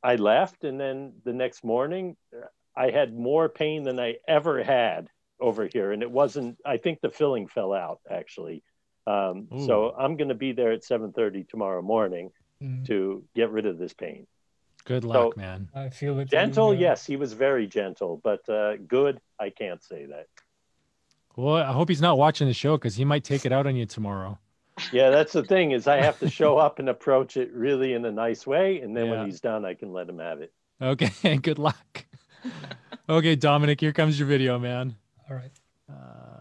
I left, and then the next morning, uh, I had more pain than I ever had over here, and it wasn't. I think the filling fell out actually. Um, so I'm going to be there at 7:30 tomorrow morning Mm. to get rid of this pain. Good So- luck, man. I feel it. Gentle, yes, he was very gentle, but uh, good, I can't say that. Well, I hope he's not watching the show because he might take it out on you tomorrow. Yeah, that's the thing is I have to show up and approach it really in a nice way, and then Yeah. when he's done, I can let him have it. Okay. Good luck. okay, Dominic. Here comes your video, man. All right. Uh,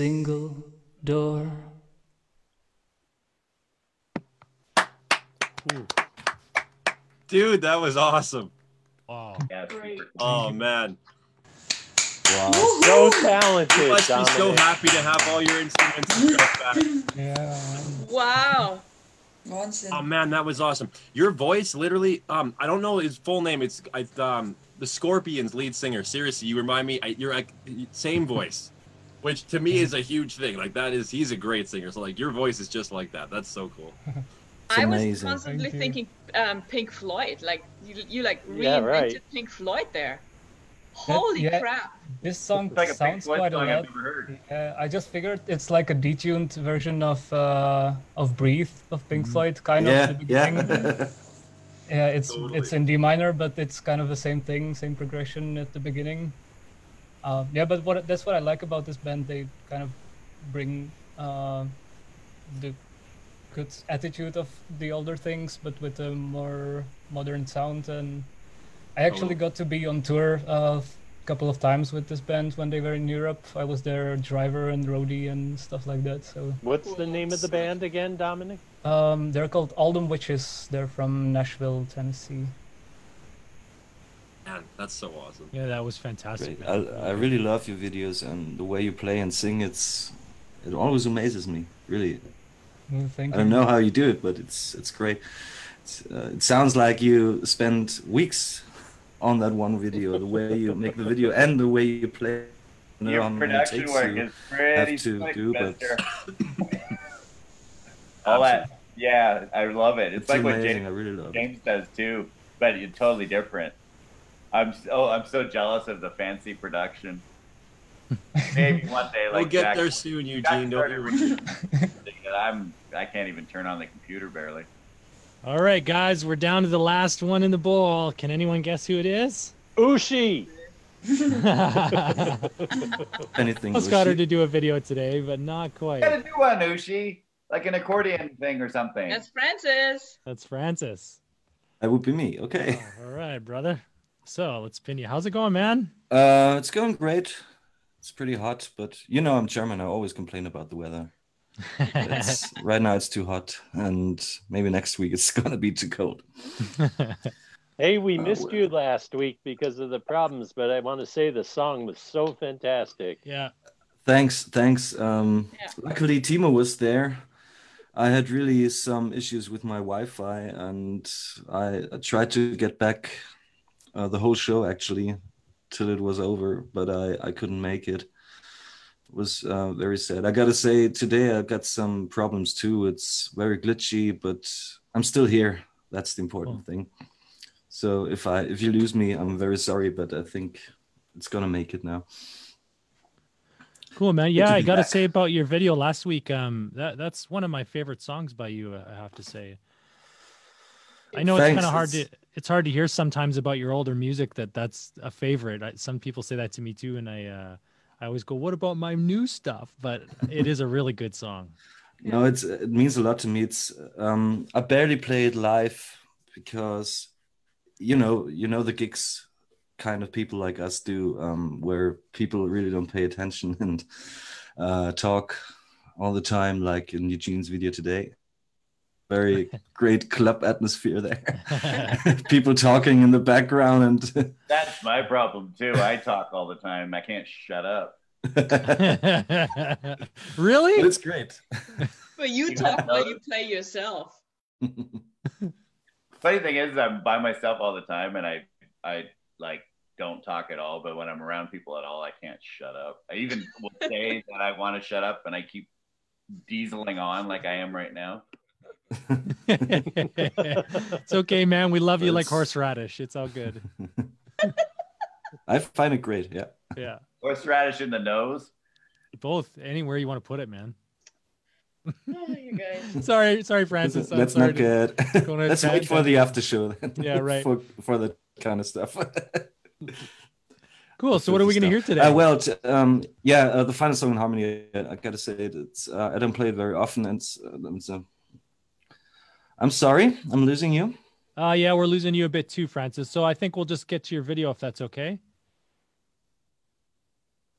single door. Dude, that was awesome. Wow. Oh man. Wow. So talented, You must be so happy to have all your instruments and stuff back. Yeah. Wow. Oh man, that was awesome. Your voice, literally, um, I don't know his full name. It's I, um, the Scorpions lead singer. Seriously, you remind me. I, you're like same voice, which to me is a huge thing. Like that is, he's a great singer. So like your voice is just like that. That's so cool. I was constantly Thank thinking um, Pink Floyd. Like you, you like Yeah, reinvented right. Pink Floyd there. Holy yeah. crap! This song like sounds Floyd quite a lot. I've never heard. Yeah, I just figured it's like a detuned version of uh, of "Breathe" of Pink Floyd, kind of. yeah, the beginning. yeah. Yeah, it's Totally. it's in D minor, but it's kind of the same thing, same progression at the beginning. Uh, yeah, but what that's what I like about this band. They kind of bring uh, the good attitude of the older things, but with a more modern sound. And I actually got to be on tour uh, a couple of times with this band when they were in Europe. I was their driver and roadie and stuff like that. So What's the name of the band again, Dominic? um, they're called Aldum Witches. They're from Nashville, Tennessee. Man, that's so awesome. Yeah, that was fantastic. I, I really love your videos and the way you play and sing. It's it always amazes me. Really, Well, thank I don't you. know how you do it, but it's it's great. It's, uh, it sounds like you spend weeks on that one video. The way you make the video and the way you play. I don't Your how production work is pretty have to slick, do, but All that, yeah, I love it. It's, It's like what James, really. James does too, but it's totally different. I'm so oh, I'm so jealous of the fancy production. Maybe one day, like We'll get Jack- there soon, Eugene. Don't you worry. I'm I can't even turn on the computer barely. All right, guys, we're down to the last one in the bowl. Can anyone guess who it is? Ushi. Anything. Almost got her to do a video today, but not quite. gotta do one, Ushi, like an accordion thing or something. That's Francis. That's Francis. That would be me. Okay. Oh, all right, brother. So let's pin you. How's it going, man? Uh, it's going great. It's pretty hot, but you know I'm German. I always complain about the weather. It's, right now it's too hot, and maybe next week it's gonna be too cold. Hey, we Uh, missed well- you last week because of the problems, but I want to say the song was so fantastic. Yeah. Thanks, thanks. Um, luckily Timo was there. I had really some issues with my Wi-Fi, and I, I tried to get back uh, the whole show actually till it was over, but I I couldn't make it. It was uh, very sad. I gotta say today I got some problems too. It's very glitchy, but I'm still here. That's the important thing. So if I if you lose me, I'm very sorry, but I think it's gonna make it now. Cool, man. Yeah, I gotta back. say about your video last week. Um, that that's one of my favorite songs by you. I have to say. I know it's kind of hard to it's- it's hard to hear sometimes about your older music that that's a favorite. I, some people say that to me too, and I uh, I always go, "What about my new stuff?" But it is a really good song. No, it's it means a lot to me. It's um I barely play it live because you know, you know the gigs kind of people like us do, um, where people really don't pay attention and uh talk all the time, like in Eugene's video today. Very great club atmosphere there. people talking in the background and That's my problem too. I talk all the time. I can't shut up. really? But it's great. But you You talk while you play yourself. Funny thing is, I'm by myself all the time, and I I like don't talk at all. But when I'm around people at all, I can't shut up. I even will say that I want to shut up, and I keep dieseling on like I am right now. it's okay, man. We love you like horseradish. It's all good. I find it great, yeah. Yeah. Horseradish in the nose. Both anywhere you want to put it, man. Oh, you guys. sorry, sorry, Francis. I'm Let's sorry not good. get. go Let's wait for the after show then. Yeah, right. for for that kind of stuff. Cool. So what are we going to hear today? Uh, well, t- um, yeah, uh, the final song in harmony. I, I gotta say it. It's uh, I don't play it very often, and it's, uh, it's uh, I'm sorry, I'm losing you. Uh, yeah, we're losing you a bit too, Francis. So I think we'll just get to your video if that's okay.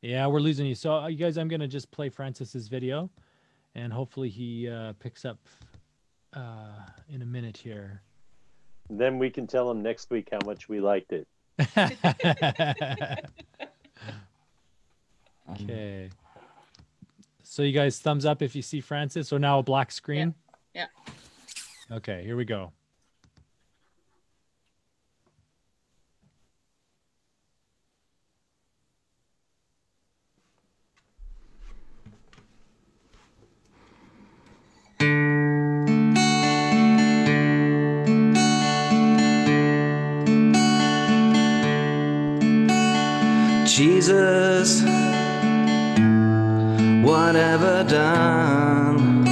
Yeah, we're losing you. So uh, you guys, I'm gonna just play Francis's video, and hopefully he uh, picks up uh, in a minute here. Then we can tell him next week how much we liked it. Okay. So you guys, thumbs up if you see Francis. or now a black screen. Yeah. Okay, here we go. Jesus, what have I done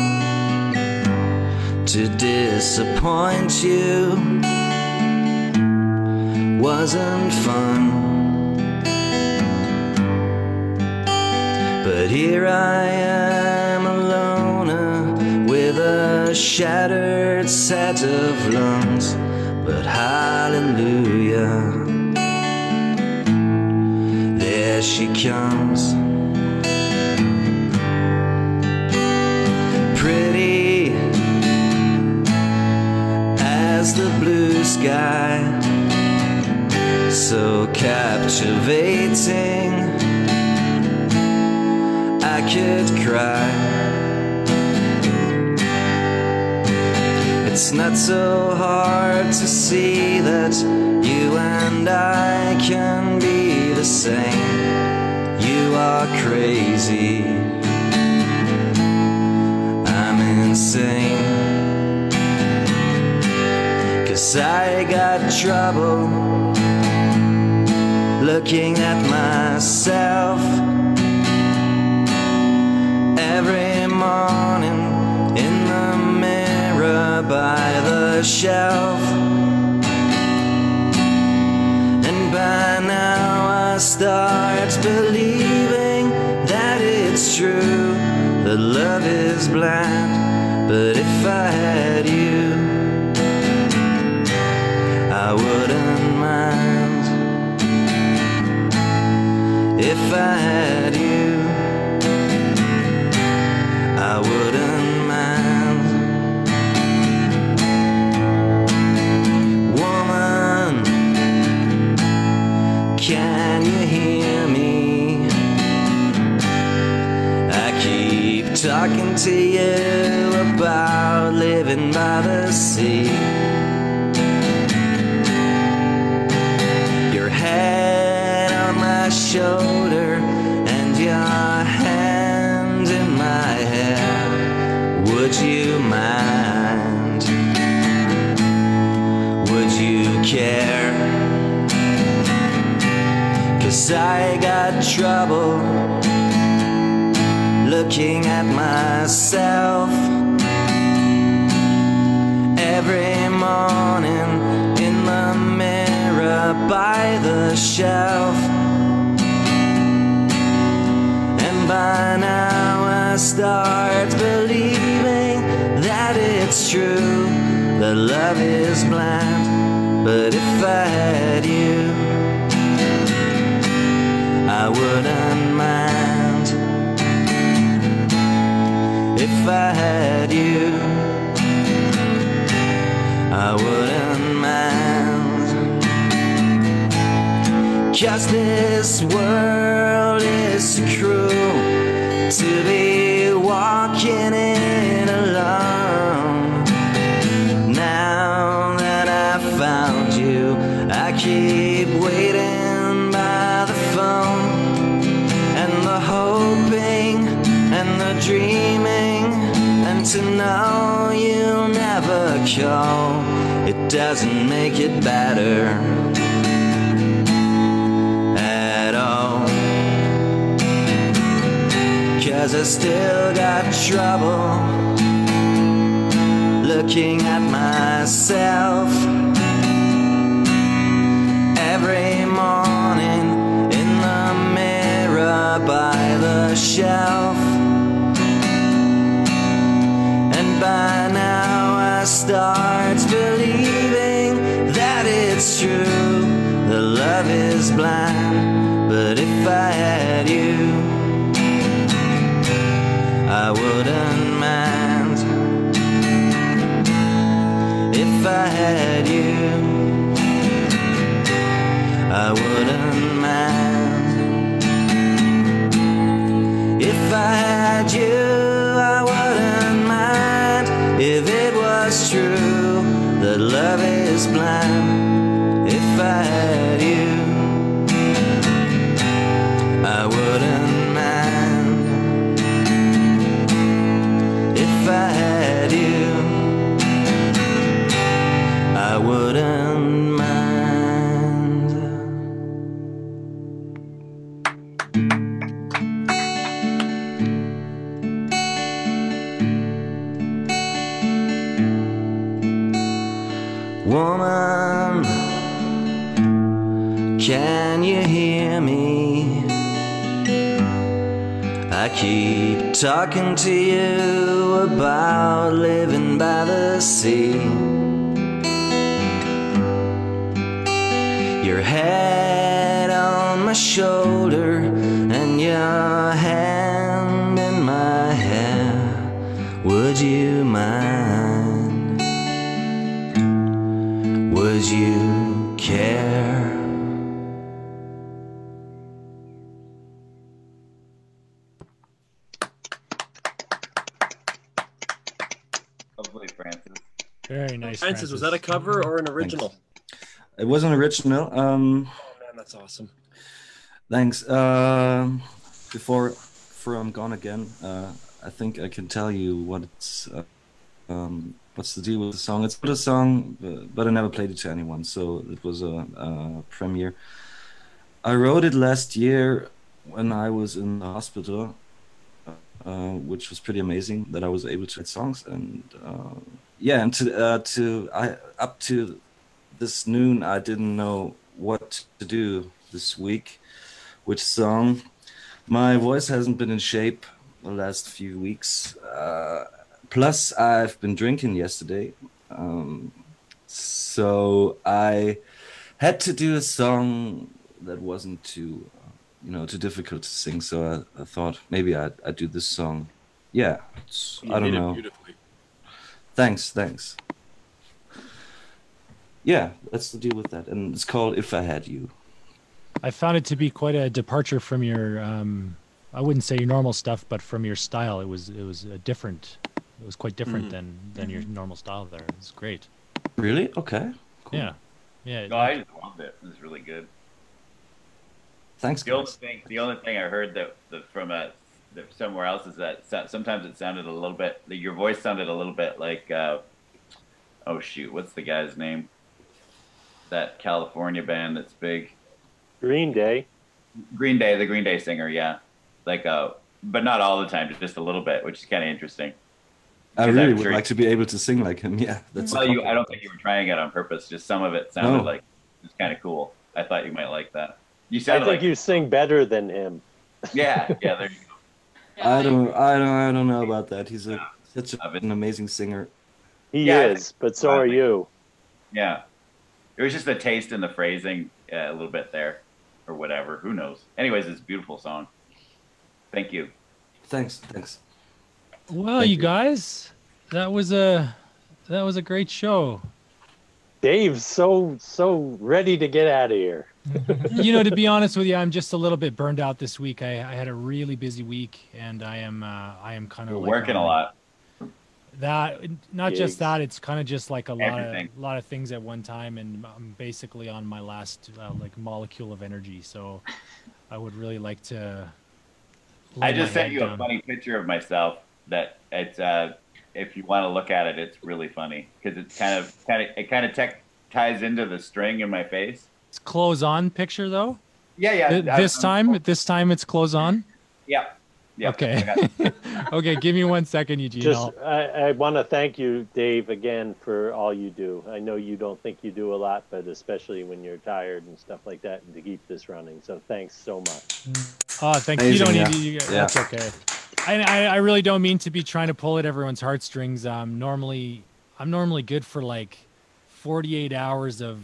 to disappoint you? Wasn't fun, but here I am alone uh, with a shattered set of lungs. But hallelujah there she comes. Sky, so captivating. I could cry. It's not so hard to see that you and I can be the same. You are crazy. I'm insane. Cause I got trouble looking at myself every morning in the mirror by the shelf. And by now I start believing that it's true that love is blind. But if I had you, If I had you, I wouldn't mind. Woman, can you hear me? I keep talking to you about living by the sea. Care? Cause I got trouble looking at myself every morning in the mirror by the shelf. And by now I start believing that it's true that love is blind. But if I had you, I wouldn't mind. If I had you, I wouldn't mind. Cause this world is cruel to be dreaming and to know you'll never call. It doesn't make it better at all. Cause I still got trouble looking at myself every morning in the mirror by the shelf. By now I start believing that it's true that love is blind. But if I had you, I wouldn't mind. If I had you, I wouldn't mind. If I had you. If it was true that love is blind. Talking to you about living by the sea. Francis, was that a cover or an original? It was an original. Um, Oh man, that's awesome. Thanks. Um, before before I'm gone again, uh, I think I can tell you what it's. Uh, um, what's the deal with the song? It's not a song, uh, but I never played it to anyone, so it was a, a premiere. I wrote it last year when I was in the hospital, uh, which was pretty amazing that I was able to write songs and uh, yeah, and to uh, to I up to this noon I didn't know what to do this week, which song. My voice hasn't been in shape the last few weeks. Uh, plus, I've been drinking yesterday, um, so I had to do a song that wasn't too, you know, too difficult to sing. So I, I thought maybe I'd, I'd do this song. Yeah, it's- You I don't did it know. beautifully. Thanks, thanks. Yeah, that's the deal with that, and it's called "If I Had You." I found it to be quite a departure from your um I wouldn't say your normal stuff, but from your style. It was it was a different it was quite different Mhm. than than your normal style there. It's great. Really? Okay. Cool. Yeah. Yeah. No, I just loved it. It was really good. Thanks, The only guys. thing, the only thing I heard that, that from a that somewhere else is that sometimes it sounded a little bit. Your voice sounded a little bit like. Uh, oh shoot, what's the guy's name? That California band that's big. Green Day. Green Day, the Green Day singer, yeah. Like, uh, but not all the time, just a little bit, which is kind of interesting. I really I'm would sure- like to be able to sing like him. Yeah, that's. a well, you, I don't think you were trying it on purpose. Just some of it sounded No. like it's kind of cool. I thought you might like that. You I think like you sing better than him. yeah, yeah. There you go. I don't. I don't. I don't know about that. He's a such a, an amazing singer. He Yeah, is, but so are you. Yeah, it was just a taste in the phrasing uh, a little bit there, or whatever. Who knows? Anyways, it's a beautiful song. Thank you. Thanks. Thanks. Well, Thank you you. guys, that was a that was a great show. Dave's so so ready to get out of here. you know, to be honest with you, I'm just a little bit burned out this week. I, I had a really busy week, and I am uh, I am kind of like working a lot. That not Gigs. just that, it's kind of just like a lot Everything. of lot of things at one time, and I'm basically on my last uh, like molecule of energy. So I would really like to. I just sent you a funny picture of myself. That it's uh, if you want to look at it, it's really funny because it's kind of kind of it kind of tech ties into the string in my face. It's clothes on picture though. Yeah, yeah. Th- This I'm- time, this time it's clothes on. Yeah. yeah Okay. Okay, give me one second, Eugene. Just, I'll- I, I want to thank you, Dave, again for all you do. I know you don't think you do a lot, but especially when you're tired and stuff like that, and to keep this running. So thanks so much. Oh, thank you. Amazing, You don't yeah. need to. You, Yeah. That's okay. I, I I really don't mean to be trying to pull at everyone's heartstrings. Um, normally, I'm normally good for like 48 hours of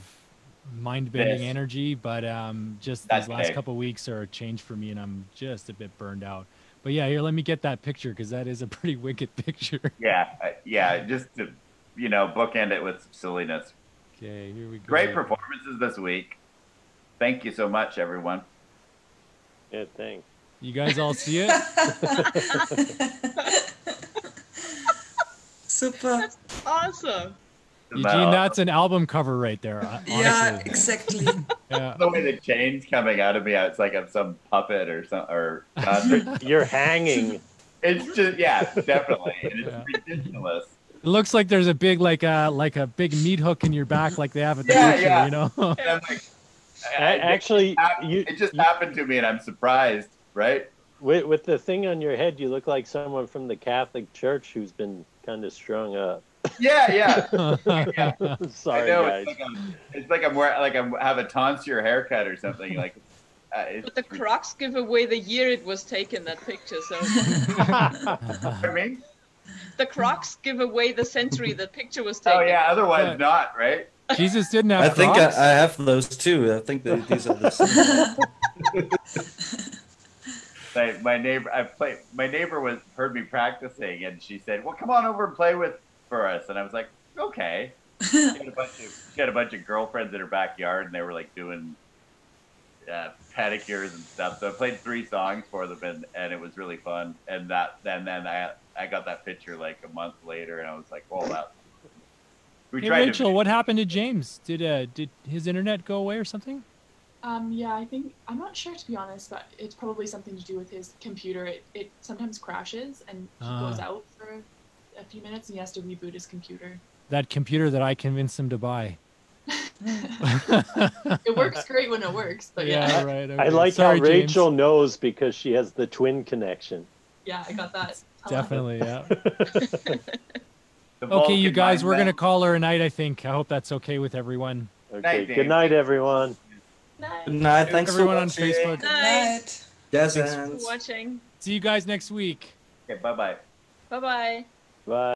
mind bending energy, but um, just That's these last big. couple weeks are a change for me, and I'm just a bit burned out. But yeah, here, let me get that picture because that is a pretty wicked picture. yeah, I- yeah. Just to you know, bookend it with silliness. Okay, here we go. Great performances this week. Thank you so much, everyone. Yeah, thanks. You guys all see it? Super. Awesome. Eugene, that's an album cover right there. uh, Yeah, exactly. Yeah. the way the chains coming out of me. It's like I'm some puppet or some or concert. You're hanging. It's just yeah, definitely. And it's Yeah. ridiculous. It looks like there's a big like uh like a big meat hook in your back like they have at the Yeah, butcher, yeah. you know. And I'm like, A- Actually, it, hap- it just happened to me, and I'm surprised, right? With, with the thing on your head, you look like someone from the Catholic Church who's been kind of strung up. Yeah, yeah. Sorry, I know, guys. It's like I'm, it's like I'm wearing like I'm have a tonsure haircut or something. Like, uh, it's, But the Crocs give away the year it was taken, that picture. So I mean, the Crocs give away the century the picture was taken. oh yeah. Otherwise, not right. Jesus didn't have I think I, I have those too. I think that these are the same. My, my neighbor, I play. My neighbor was heard me practicing, and she said, "Well, come on over and play with for us." And I was like, "Okay." She had a bunch of she had a bunch of girlfriends in her backyard, and they were like doing uh, pedicures and stuff. So I played three songs for them, and, and it was really fun. And that, and then I I got that picture like a month later, and I was like, "Oh, that." We Hey tried Rachel, to. what happened to James? Did uh did his internet go away or something? Um, yeah, I think I'm not sure to be honest, but it's probably something to do with his computer. It, it sometimes crashes and he goes Ah. out for a few minutes and he has to reboot his computer. That computer that I convinced him to buy. It works great when it works, but yeah, Yeah, right. I like Sorry, how James. Rachel knows because she has the twin connection. yeah, I got that. I. Definitely, yeah. Okay, you guys, we're gonna call her a night. I think. I hope that's okay with everyone. Okay. Night, Good night, everyone. Good night. Thanks everyone for on watching. Facebook. Night. Jazz Thanks for watching. See you guys next week. Okay, bye-bye. bye bye. Bye.